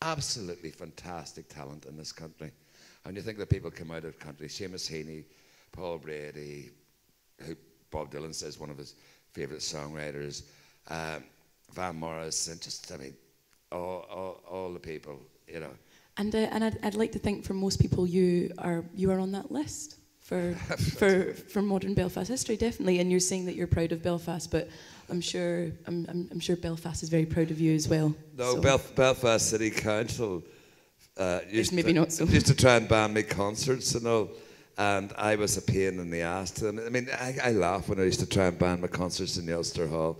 absolutely fantastic talent in this country. And you think that people come out of the country, Seamus Heaney, Paul Brady, who Bob Dylan says one of his favourite songwriters, um, Van Morrison, just, I mean, all, all, all the people, you know.
And uh, and I'd, I'd like to think for most people you are you are on that list for for for modern Belfast history definitely. And you're saying that you're proud of Belfast, but I'm sure I'm I'm, I'm sure Belfast is very proud of you as well.
No,
So-
Belf- Belfast City Council uh, used,
maybe
to,
not so.
used to try and ban me concerts and all, and I was a pain in the ass to them. I mean, I, I laugh when I used to try and ban my concerts in the Ulster Hall.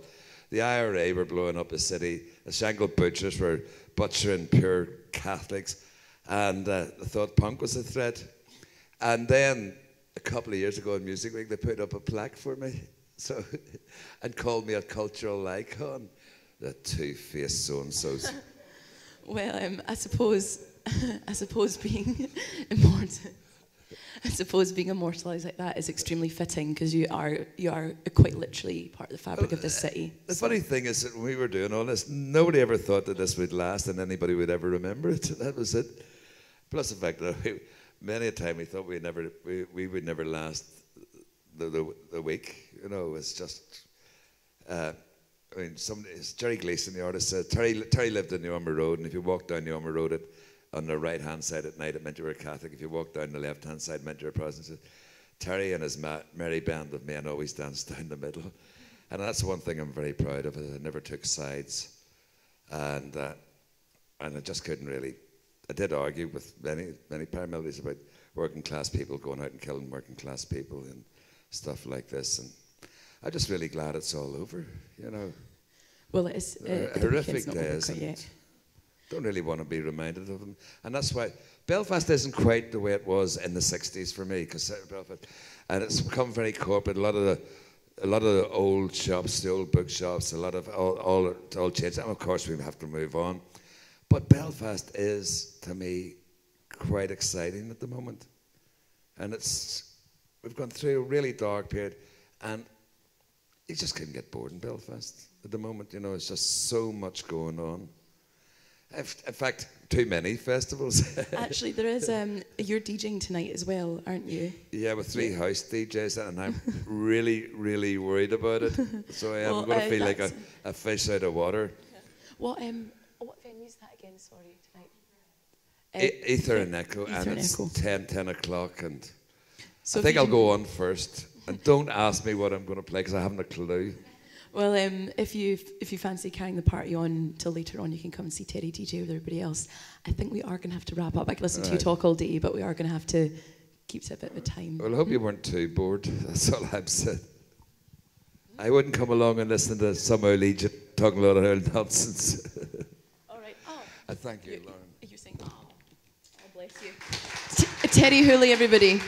The IRA were blowing up the city. The Shankill Butchers were butchering pure Catholics, and uh, they thought punk was a threat. And then a couple of years ago in Music Week, they put up a plaque for me, so and called me a cultural icon. The two-faced so-and-sos.
Well, um, I suppose, I suppose being immortal, I suppose being immortalised like that is extremely fitting because you are you are quite literally part of the fabric of this city.
The funny thing is that when we were doing all this, nobody ever thought that this would last and anybody would ever remember it. That was it. Plus the fact that we, many a time we thought we never we, we would never last the, the, the week. You know, it's just. Uh, I mean, some, it's Jerry Gleason, the artist, said Terri, Terri lived in the Ormeau Road, and if you walked down the Ormeau Road at, on the right hand side at night, it meant you were a Catholic. If you walked down the left hand side, it meant you were a Protestant. Terri and his ma- merry band of men always danced down the middle. And that's one thing I'm very proud of. I never took sides. And, uh, and I just couldn't really. I did argue with many, many paramilitaries about working class people going out and killing working class people and stuff like this. And I'm just really glad it's all over, you know.
Well, it is. Uh,
A
the
horrific
weekend's not over
days. Don't really want to be reminded of them, and that's why Belfast isn't quite the way it was in the '60s for me. Because Belfast, and it's become very corporate. A lot of the, a lot of the old shops, the old bookshops, a lot of all, all, all changed. And of course, we have to move on. But Belfast is, to me, quite exciting at the moment, and it's we've gone through a really dark period, and you just couldn't get bored in Belfast at the moment. You know, it's just so much going on. If- In fact, too many festivals.
Actually, there is. Um, you're DJing tonight as well, aren't you?
yeah, with three house DJs, and I'm really, really worried about it. So I am
Well,
going to
uh,
feel like a, a fish out of water.
What um, what venue is that again? Sorry, tonight.
E- Ether and Echo,
Ether
and
and
it's
Echo.
10, 10 o'clock, and
So
I think I'll go on first. And don't ask me what I'm going to play because I haven't a clue.
Well, um, if you if you fancy carrying the party on till later on, you can come and see Terri DJ with everybody else. I think we are going to have to wrap up. I could listen to you talk all day, but we are going to have to keep to a bit of a time.
Well, I hope you weren't too bored. That's all I'm saying. I wouldn't come along and listen to some old Egypt talking a lot of old nonsense.
All right. Oh,
I thank you, Lauren.
you're saying, oh, oh bless you. T- Terri Hooley, everybody.